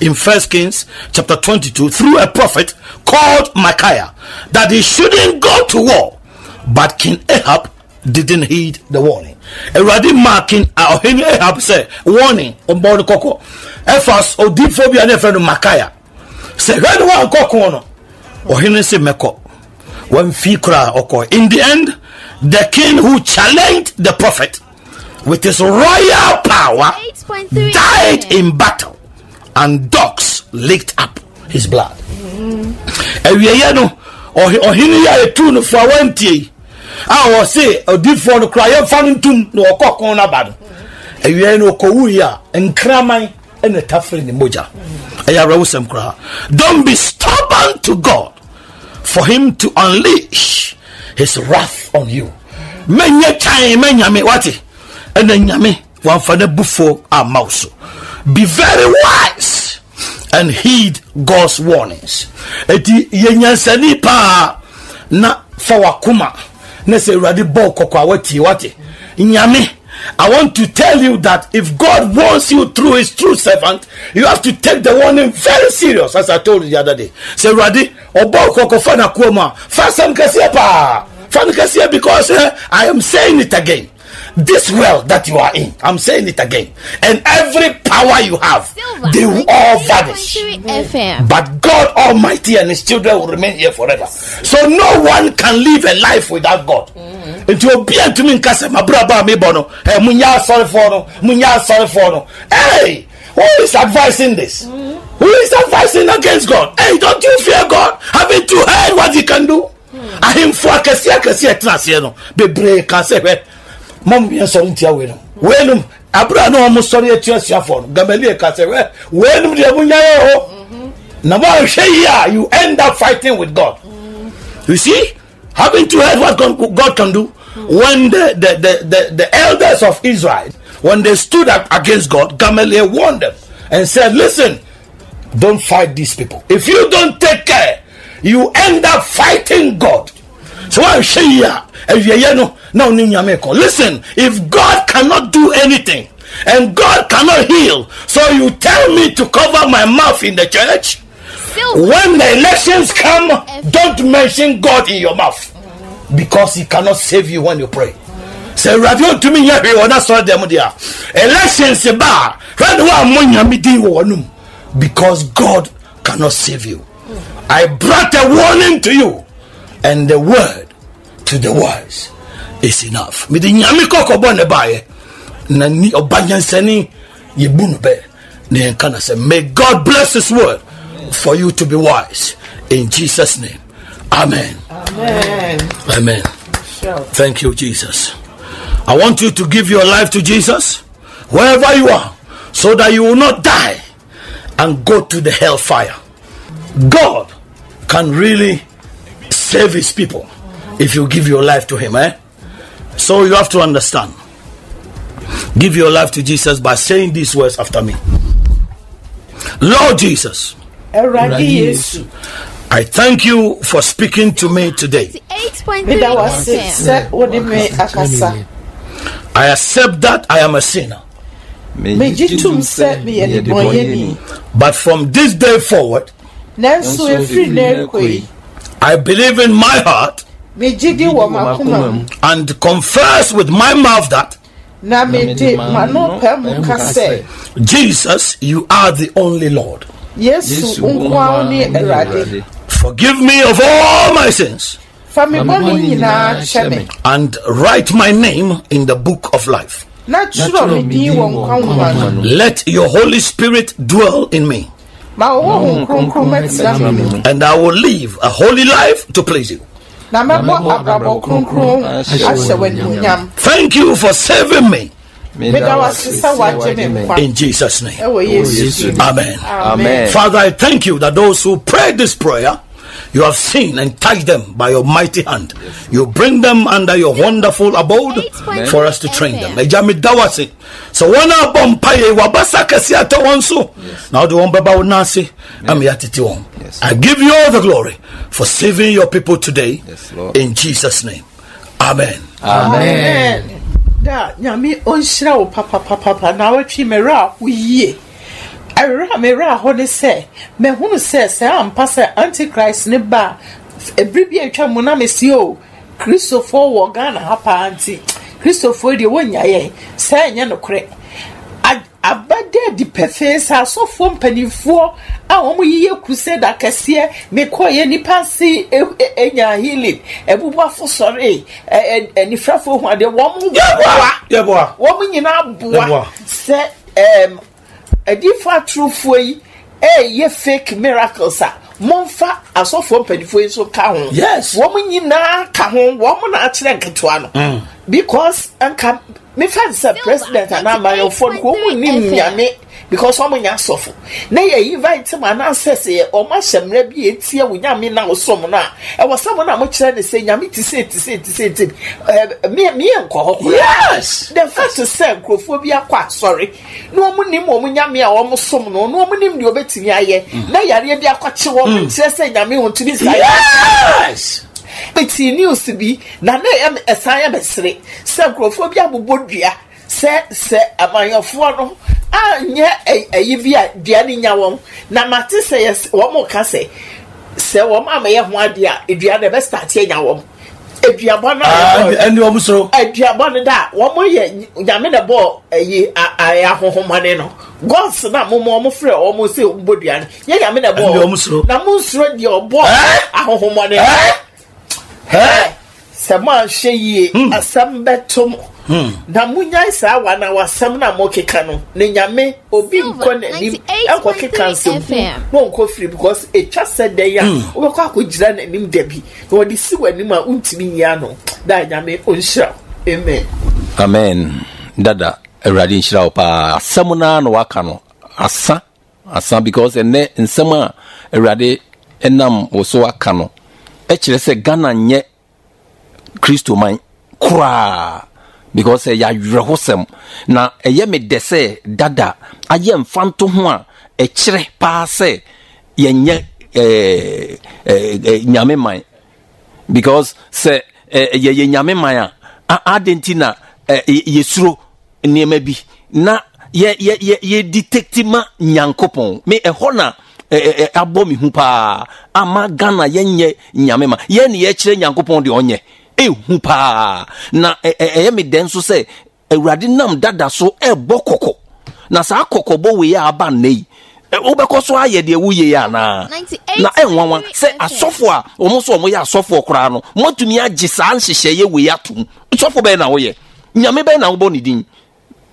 in first kings chapter 22 through a prophet called micaiah that he shouldn't go to war. But king ahab didn't heed the warning. Awurade maa king a ɔhene ahab sɛ warning ɔmbɔ no kɔkɔ ɛfa odiifoɔ bi a ne yɛfrɛ no micaiah sɛ hwɛ ne wankɔ ko no ɔhene se mɛkɔ wamfi koraa ɔkɔ in the end the king who challenged the prophet with his royal power 8.3 died in battle and dogs licked up his blood. Awieɛ no ɔhe- ɔhene yi a yɛtu no fo a wantie a wɔse odifoɔ no kora yɛmfa no ntom na ɔkɔ ko no aba no awieɛ no a nkraman ɛna tafere ne mogya. Ɛyɛ awerɛwosɛm koraa don't be stubborn to god for him to unleash his wrath on you. Mɛnyɛ kyan mɛnyame wate ɛna nyame wamfa no bufuo amma wo so. Be very wise and heed god's warnings. Ɛti yɛnyansani paa na fa wakoma na nyame I want to tell you that if God wants you through his true servant, you have to take the warning very serious, as I told you the other day. Say, Radi, obo koko fana kuoma, fasam kasia pa, fan kasia because eh, I am saying it again. This world that you are in, I'm saying it again, and every power you have, Silver. they will all vanish. But God Almighty and His children will remain here forever. So no one can live a life without God. Nti obi antumi nka sɛ mabraba eh, a mebɔ no ɛ munya asɔrefoɔ no. Munya asɔrefoɔ no. Hey who is advising this? Mm-hmm. Who is advising against God? Hey don't you fear God? Haven't you heard what he can do? Ahemfo akɛseɛ akɛseɛ tena aseɛ no. Bebree ka sɛ hwɛ mɔm yɛn sɔre ntia wei no wei nom abere a na wɔn sɔre atua asuafoɔ no gamaliel ka sɛ hwɛ wei nom deɛ munya yɛ o na woanhwɛ yi a you end up fighting with god. Mm-hmm. You see having to you heard what God- god can do? Mm-hmm. When the, the, the, the, the elders of israel when they stood up against god gamaliel warned them and said listen don't fight these people. If you don't take care you end up fighting god so woanhwɛ yi a awieyɛ no na ɔne nyame kɔ listen if god cannot do anything and god cannot heal so you tell me to cover my mouth in the church? When the elections come don't mention god in your mouth because he cannot save you when you pray. Sɛ awurade ɔntumi nyɛ hwee wɔ na sɔre dɛm deɛ a elections ba. A hwɛ ne woammɔ nyame din wɔ wɔnom because god cannot save you. I brought a warning to you and the word to the wise is enough mede nyame kɔkɔbɔ ne baeɛ eh? na ni ɔba nyansani yɛbu no bɛ na yɛnka sɛ may god bless his word for you to be wise in jesus name amen Amen. amen Sure. Thank you, Jesus. I want you to give your life to Jesus wherever you are so that you will not die and go to the hellfire. God can really save his people if you give your life to him, eh? So you have to understand. Give your life to Jesus by saying these words after me. Lord Jesus, I thank you for speaking to me today. 8.3 meda wase FM. sɛ wode me akasa. I accept that I am a sinner. Megye tom sɛ meyɛ nnebɔnyɛni. But from this day forward, Nanso efiri nnɛ rekɔ yi, I believe in my heart megye di wɔ m'akoma mu. and confess with my mouth that Na mede m'ano pɛ mu ka sɛ, Jesus, you are the only Lord. Yesu nkoa wo ne Awurade. Forgive me of all my sins Fa me bɔne nyinaa kyɛ me. and write my name in the book of life. Na kyerɛ me din wɔ nkwa nwoma no. Let your Holy Spirit dwell in me, Ma wɔwɔ ho kronkron mɛtena me mu. and I will live a holy life to please you. Na mɛbɔ abrabɔ kronkron ahyɛ w'anuonyam. Thank you for saving me Meda wase sɛ wagye me nkwa. in Jesus' name. Ɛwɔ Yesu oh, din. Amen. Amen. Father, I thank you that those who prayed this prayer, you have seen and touched them by your mighty hand. You bring them under your wonderful abode for us to train them. Agya, meda wo ase. So wɔn a bɔ mpaeɛ wabasa kɛse atɔ wɔn so na wode wɔn bɛba wo nan ase ama yɛatete wɔn. I give you all the glory for saving your people today in Jesus' name. Amen. Amen. Da nyame ɔnhyira wo papapapapa na awɔtwe mmerɛ a woyie. Awerɛ a mmerɛ a hɔ ne sɛ, mahunu sɛ sɛ ampa sɛ antichrist ne ba. A, ebiri bi a atwa mu na mesi o, kristofoɔ wɔ Ghana ha paa nti, kristofoɔ deɛ wɔnnya yɛn, sɛ ɛnyɛ nokorɛ. Abada di pɛfɛɛ sɛ asɔfoɔ mpanimfoɔ a wɔn yiyɛ crusade akɛseɛ mekɔɔyɛ nipa se enya healing. Ebubuafo sɔre ɛ ɛ ɛnifrafo hu adeɛ. Wɔn boa. Wɔn nyinaa boa. Sɛ ɛɛm adifo atorofoɔ yi ɛɛyɛ fake miracles a momfa asɔfoɔ mpanimfoɔ yi nso ka ho. Yes. wɔn nyinaa ka ho wɔn na akyerɛ nketewa no. Because nka mefa sɛ president anaa amayɔfoɔ no wɔn nim 98 nyame because wɔn nyɛ asɔfo na yɛ invite mu anaasɛ sɛ wɔn ahyɛ mmerɛ bi etie wo nyame na wosom no a ɛwɔ sɛ wɔn a wɔkyerɛ ne sɛ nyame ti se ti se ti se ti ɛɛ mi mi yɛ nkɔ hɔ koraa yes! The fact sɛ nkurɔfoɔ bi akɔ asɔre na wɔn nim wɔn nyame a wɔn som no. Na wɔn nim deɛ wɔbɛtumi ayɛ na yareɛ bi akɔkye wɔn kyerɛ sɛ nyame wɔn tumi sa yɛ yes! Meti news bi na na ɛsan yɛ mesere sɛ nkurɔfoɔ bi abobɔ dua sɛ sɛ amanyɔfoɔ no anyɛ ɛyi bi a dua no nya wɔn. Na mate sɛ yɛ wɔn ka sɛ sɛ wɔn amɛyɛ ho adeɛ a dua no ɛbɛstarte anya wɔn. Aduabɔ no a wɔbɔ- ɛne ɔm soro. Aduabɔ no da wɔn yɛ nyame na bɔ ɛyi a- ayɛ ahohomane no. Gɔs na mo mo frɛ ɔmo sɛ ɔmo bɔ dua no. Yɛ nyame na bɔ na mo nsoro deɛ ɔbɔ Ɛ? ahohomane no? Sɛ mo anhwɛ yie asɛm bɛto mo na monyae saa wa na wasɛm no a mokeka no ne nyame obi nkɔ n'anim 98.3 ɛnkɔ keka nsɛmpu FM. na ɔnkɔ firi because ɛtwa sɛ dɛn a wobɛkɔ akɔgyina n'anim da bi na wɔde si w'anim a wontumi nyia no. Da nyame ɔnhyira wo. amen. Amen. Dada awurade nhyira wo paa asɛm no a na waka no asa. Asa because ɛnɛ nsɛm a awurade nam wo so aka no ɛkyerɛ sɛ ghana nyɛ kristo man koraa because ɛyɛ awerɛhosɛm. Na ɛyɛ me dɛ sɛ dada ayɛ mfa nto ho a ɛkyerɛ paa sɛ yɛnyɛ nyame man. Because sɛ eh, yɛyɛ nyame man a a- adɛn nti na yɛ- yɛsuro nneɛma bi. Na yɛ- yɛ- yɛ- yɛdetecti ma nyankopɔn. Me ɛhɔ na abɔ me hu paa. Ama ghana yɛnyɛ nyame ma. Yɛn ne yɛkyerɛ nyankopɔn deɛ ɔnyɛ. Ɛhu paa. Na ɛyɛ me dɛ nso sɛ awurade nam dada so ɛbɔ kɔkɔ. Na saa kɔkɔbɔ wei a aba nnɛ yi. Wobɛkɔ so ayɛ deɛ woyɛ yi anaa? 98 na ɛnwanwa sɛ asɔfo a wɔn nso wɔn yɛ asɔfoɔ koraa no moatumi agye saa nhyehyɛeɛ wei atom sɔfo bɛyɛ na woyɛ. Nyame bɛyɛ na wobɔ ne din.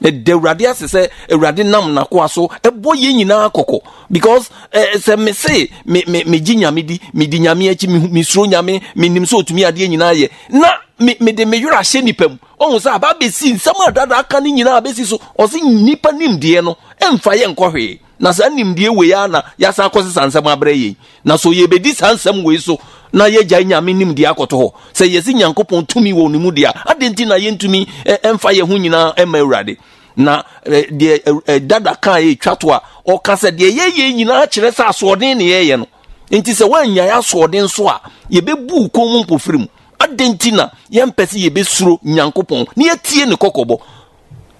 Ɛda awurade ase sɛ awurade nam nakoa so ɛbɔ yɛn nyinaa kɔkɔ. Because sɛ me se me- me- megye nyame di medi nyame akyi mesuro nyame menim sɛ ɔtumi adeɛ nyinaa yɛ. Na me- mede me werɛ ahyɛ nipa mu. Ɔhu sɛ aba bɛsi nsɛm a aka no nyinaa bɛsi so ɔse nnipa nimdeɛ no ɛmfa yɛ nkɔ hwee na saa nimdeɛ wei a yɛasan akɔ sesa nsɛm abrɛ yɛn. Na so yɛbɛdi saa nsɛm wei so na yɛgyae nyame nimdeɛ akɔto hɔ. Sɛ yɛsi nyankopɔn tumi wɔ ne mu deɛ a adɛn nti na yɛntumi ɛmfa yɛn ho nyinaa ɛma awurade? Na ɛ, deɛ ɛ, ɛ, dada kaa yɛ twa to a ɔka sɛ deɛ yɛyɛ nyinaa kyerɛ sɛ asoɔden ne yɛyɛ no. Nti sɛ woanyae asoɔden so a yɛbɛbu kɔn mu mpofiri mu adɛn nti na yɛmpɛ sɛ yɛbɛsuro nyankopɔn na yɛtie ne kɔkɔbɔ?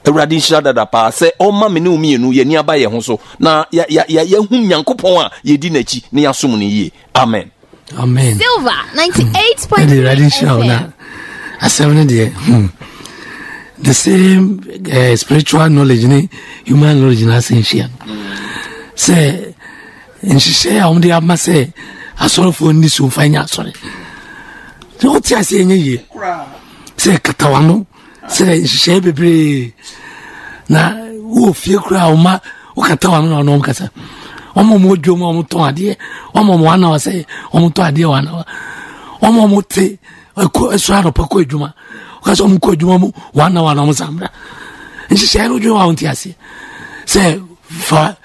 Awurade nhyira dada paa sɛ ɔma me ne wo mmienu yɛni aba yɛn ho so. Na yɛ- yɛ- yɛ- yɛhu nyankopɔn a yɛdi n'akyi na yɛasom no yie. Amen. Amen. Silver ɛde 98.3 awurade nhyira wo na FM. asɛm no deɛ hmm, the same uh, spiritual knowledge ne human knowledge na asɛ nhyia. Sɛ nhyehyɛe a wɔmde ama sɛ asɔrefoɔ nni so mfa nyɛ asɔre. Sɛ wote ase ɛnyɛ yie. Sɛ katawa no sɛ nhyehyɛe bebree. Na wowɔ fie koraa woma wokatawa no na ɔno ɔmkasa ɔma ɔmo adwom a ɔmotɔn adeɛ. Ɔma ɔmo wanawa sɛ ɔmotɔ adeɛ wanawa ɔma ɔmo te ɛkɔ ɛsoro anɔpa kɔ ɔka sɛ ɔmo kɔ adwuma mu wanawa na ɔmo samra nhyehyɛe no dwom a wonte aseɛ sɛ fa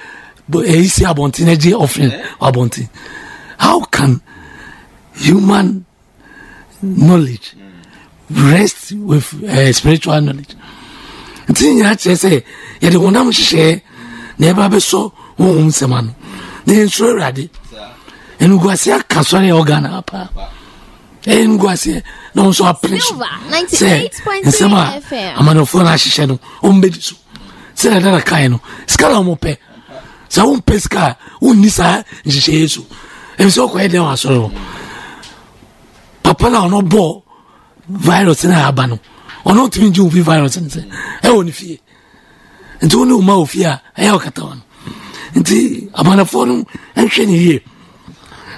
bo- ɛyi si abɔnten agye offering wɔ abɔnten how can human knowledge rest with uh, spiritual knowledge? Nti nyinaa kyerɛ sɛ yɛde honam hyehyɛɛ na yɛba bɛsɔ honhom nsɛm ano na yɛnsuro awurade ɛnuguaseɛ aka sɔre a ɛwɔ ghana ha paa ɛyɛ nuguaseɛ na wo nso apene so sɛ 98.3 nsɛm a amanɔfoɔ no ahyehyɛ no ɔmbɛdi so sɛdeɛ dada kae no sika na ɔmopɛ sɛ wompɛ sika a wonni saa nhyehyɛeɛ so ɛmi sɛ wokɔyɛ dɛn wɔ asɔre hɔ papa na ɔno bɔɔ virus no a aba no ɔno ɔtumi gye wo fi virus no sɛ ɛwɔ ne fie nti wo ne wo ma wɔ fie a ɛyɛ wokata wa no nti amanafoɔ no nhwɛ ne yie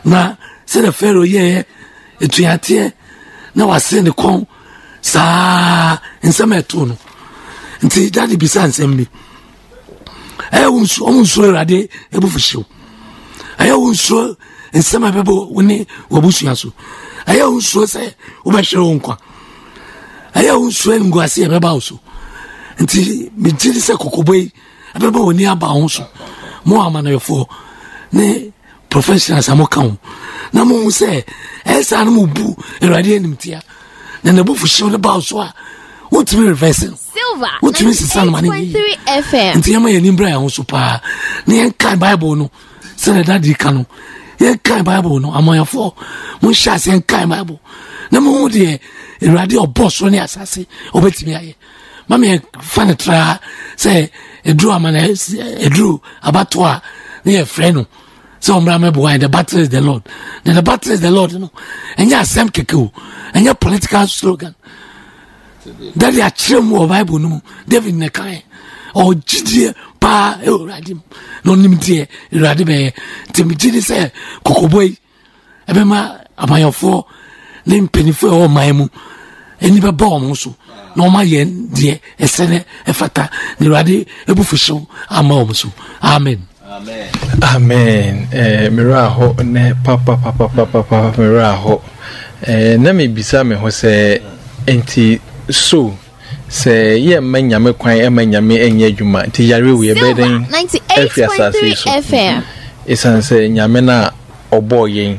na sɛdeɛ faro yɛɛ atuateɛ na wase ne kɔn. Saa nsɛm a ɛtoo no. Nti dade bisa nsɛm bi. Ɛyɛ wo nsu ɔmo nsuro awurade abufuhyew ɛyɛ wo nsuro nsɛm a ɛbɛbɔ wo ne wabusua so. Ɛyɛ wo nsuro sɛ wobɛhwere wo nkwa. Ɛyɛ wo nsuro nguase a ɛbɛba wo so. Nti megyere sɛ kɔkɔbɔ yi ɛbɛbɛ w'ani aba ho so. Mo amanayɛfoɔ ne professionals a moka ho na mohu sɛ ɛyɛ saa no mobu awurade animtia na nabufuhyew no ba wo so a wontumi reverse no. Silver wotumi sesa no ma ne yie. 98.3 FM. nti yɛma yɛni bra yɛn ho so paa. Na yɛnkae bible no sɛdeɛ dade ka no yɛnkae bible no amanyafoɔ monhyɛ ase yɛnkae bible. Na mohu deɛ awurade ɔbɔ soro ne asase ɔbɛtumi ayɛ. Ma meyɛfa no traa sɛ ɛduru amana ɛduru abato a ne yɛfrɛ no sɛ ɔmmra mɛboa the battle is the lord. Na the battle is the lord no ɛnyɛ asɛm kɛkɛ o. Ɛnyɛ political slogan. Dade akyerɛ mu wɔ bible no mu. David ne kae. Ɔgyidie paa ɛwɔ awurade mu. Na ɔnim deɛ awurade bɛyɛ. Nti megye di sɛ kɔkɔbɔ yi ɛbɛma amayɛfoɔ ne mpanimfoɔ ɛwɔ ɔman mu ani bɛba ɔmo so. Na ɔma yɛ deɛ ɛsɛ dɛ ɛfata. Na awurade abufuhyew ama ɔmo so. Amen amen. Eh, mmerɛ hɔ ne papapapapapa mmerɛ hɔ eh, na mebisa me ho sɛ enti so sɛ yɛmma nyame kwan ɛma nyame ɛnyɛ adwuma nti yare wei ɛbɛyɛ Silver dɛn afiri asase yi 98.3 so. FM. ɛsiane sɛ nyame no a ɔbɔɔ yɛn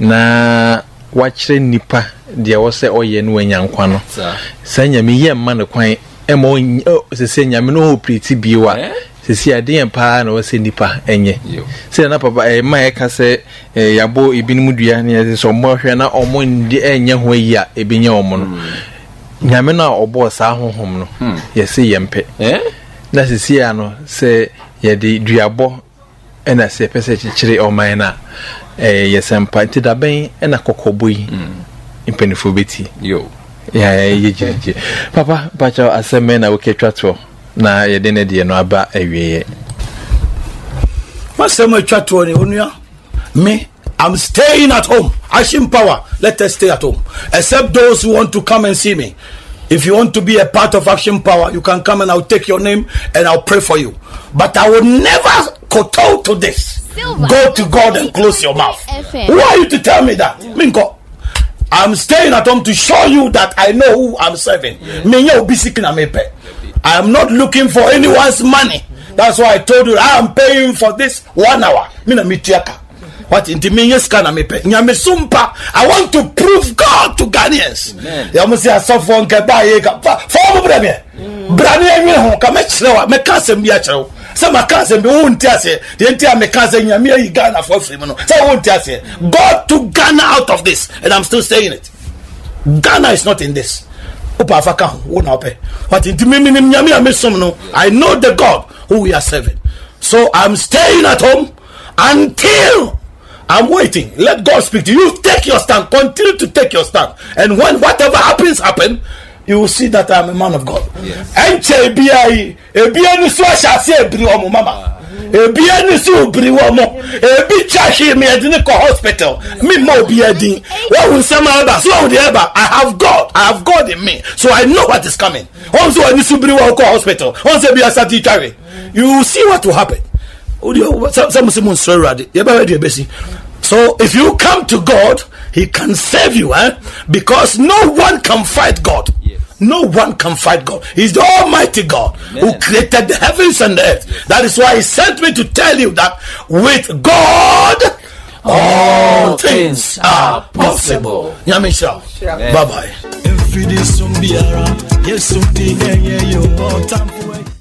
na wakyerɛ nnipa deɛ wɔ sɛ ɔyɛ no wanya nkwa no. Saa nyame yɛ mma no kwan ɛma ɔny- ɔ- sɛ sɛ nyame no ɔhɔpiriti bio a Eh? sɛsi ade yɛn paa na wɔsɛ nnipa ɛnyɛ. Sɛ na papa ɛyɛ ma yɛka sɛ eh, yɛabɔ ebinom dua ne yɛsɛ sɛ ɔmmɔ hwɛ na ɔmo ndi ɛnyɛ ho ayi a ɛbɛnya ɔmo no. Nyame no a ɔbɔɔ saa honhom no yɛsɛ yɛmpɛ Eh? na sɛsi a no sɛ yɛde duabɔ ɛna sɛ yɛpɛ sɛ kyekyere ɔman no a ɛyɛ yɛsɛ mpa. Nti dabɛn ɛna kɔkɔbɔ yi mpanimfoɔ bɛti Yo. yɛ gyinagye papa mpakyɛw asɛm na wokɛtwa toɔ na yɛde ne deɛ no aba awieɛ masɛm atwa toɔ ne onua me i'm staying at home. Action power let us stay at home. Except those who want to come and see me. If you want to be a part of action power you can come and i'll take your name and i'll pray for you. But i will never kowtow to this. Silver. go to god and close your mouth. FM. who are you to tell me that? Minko I'm staying at home to show you that I know who I'm serving. Me nye obi sick na me pɛ. I am not looking for anyone's money. That's why I told you I am paying for this one hour. Me na me tiaka. What inti me nye sika na me pɛ. Nyame sumpa. I want to prove God to Ghanaians. Ya mo se asɔfo nke ba ye ka. Fa fa mo mm. bra me. Bra ne enwe ho ka me kyerɛ wa. Me ka asɛm bi akyerɛ wo. Sɛ ma ka asɛm bi wo nti aseɛ. Deɛ nti a me ka asɛm nyame ayi Ghana fo afiri mu no. Sɛ wo nti aseɛ. God took Ghana out of this and I'm still saying it. Ghana is not in this. Opa afaka ho wo na opɛ. But nti me me nim nyame a me som no. I know the God who we are serving. So I'm staying at home until I'm waiting. Let God speak to you. Take your stand. Continue to take your stand. And when whatever happens, happen, you will see that I'm a man of God. Ɛnkyɛ ebia ni so obiri wɔn mo. Ebi twa mi ɛdi kɔ hospital. Mi ma obi ɛdin. Wɔn nsɛm ɛba so wɔn de ɛba. I have God. I have God in me. So I know what is coming. Wɔn nso wɔn ni so biri kɔ hospital. Wɔn nso ebi asati twa hwee. You see what will happen. So if you come to God, He can save you, eh? Because no one can fight God. No one can fight God. He's the Almighty God who created the heavens and the earth. That is why He sent me to tell you that with God, all things are possible. Nyamisha. Bye bye. Every day, some biara, yes, something, yeah, yeah, you want time for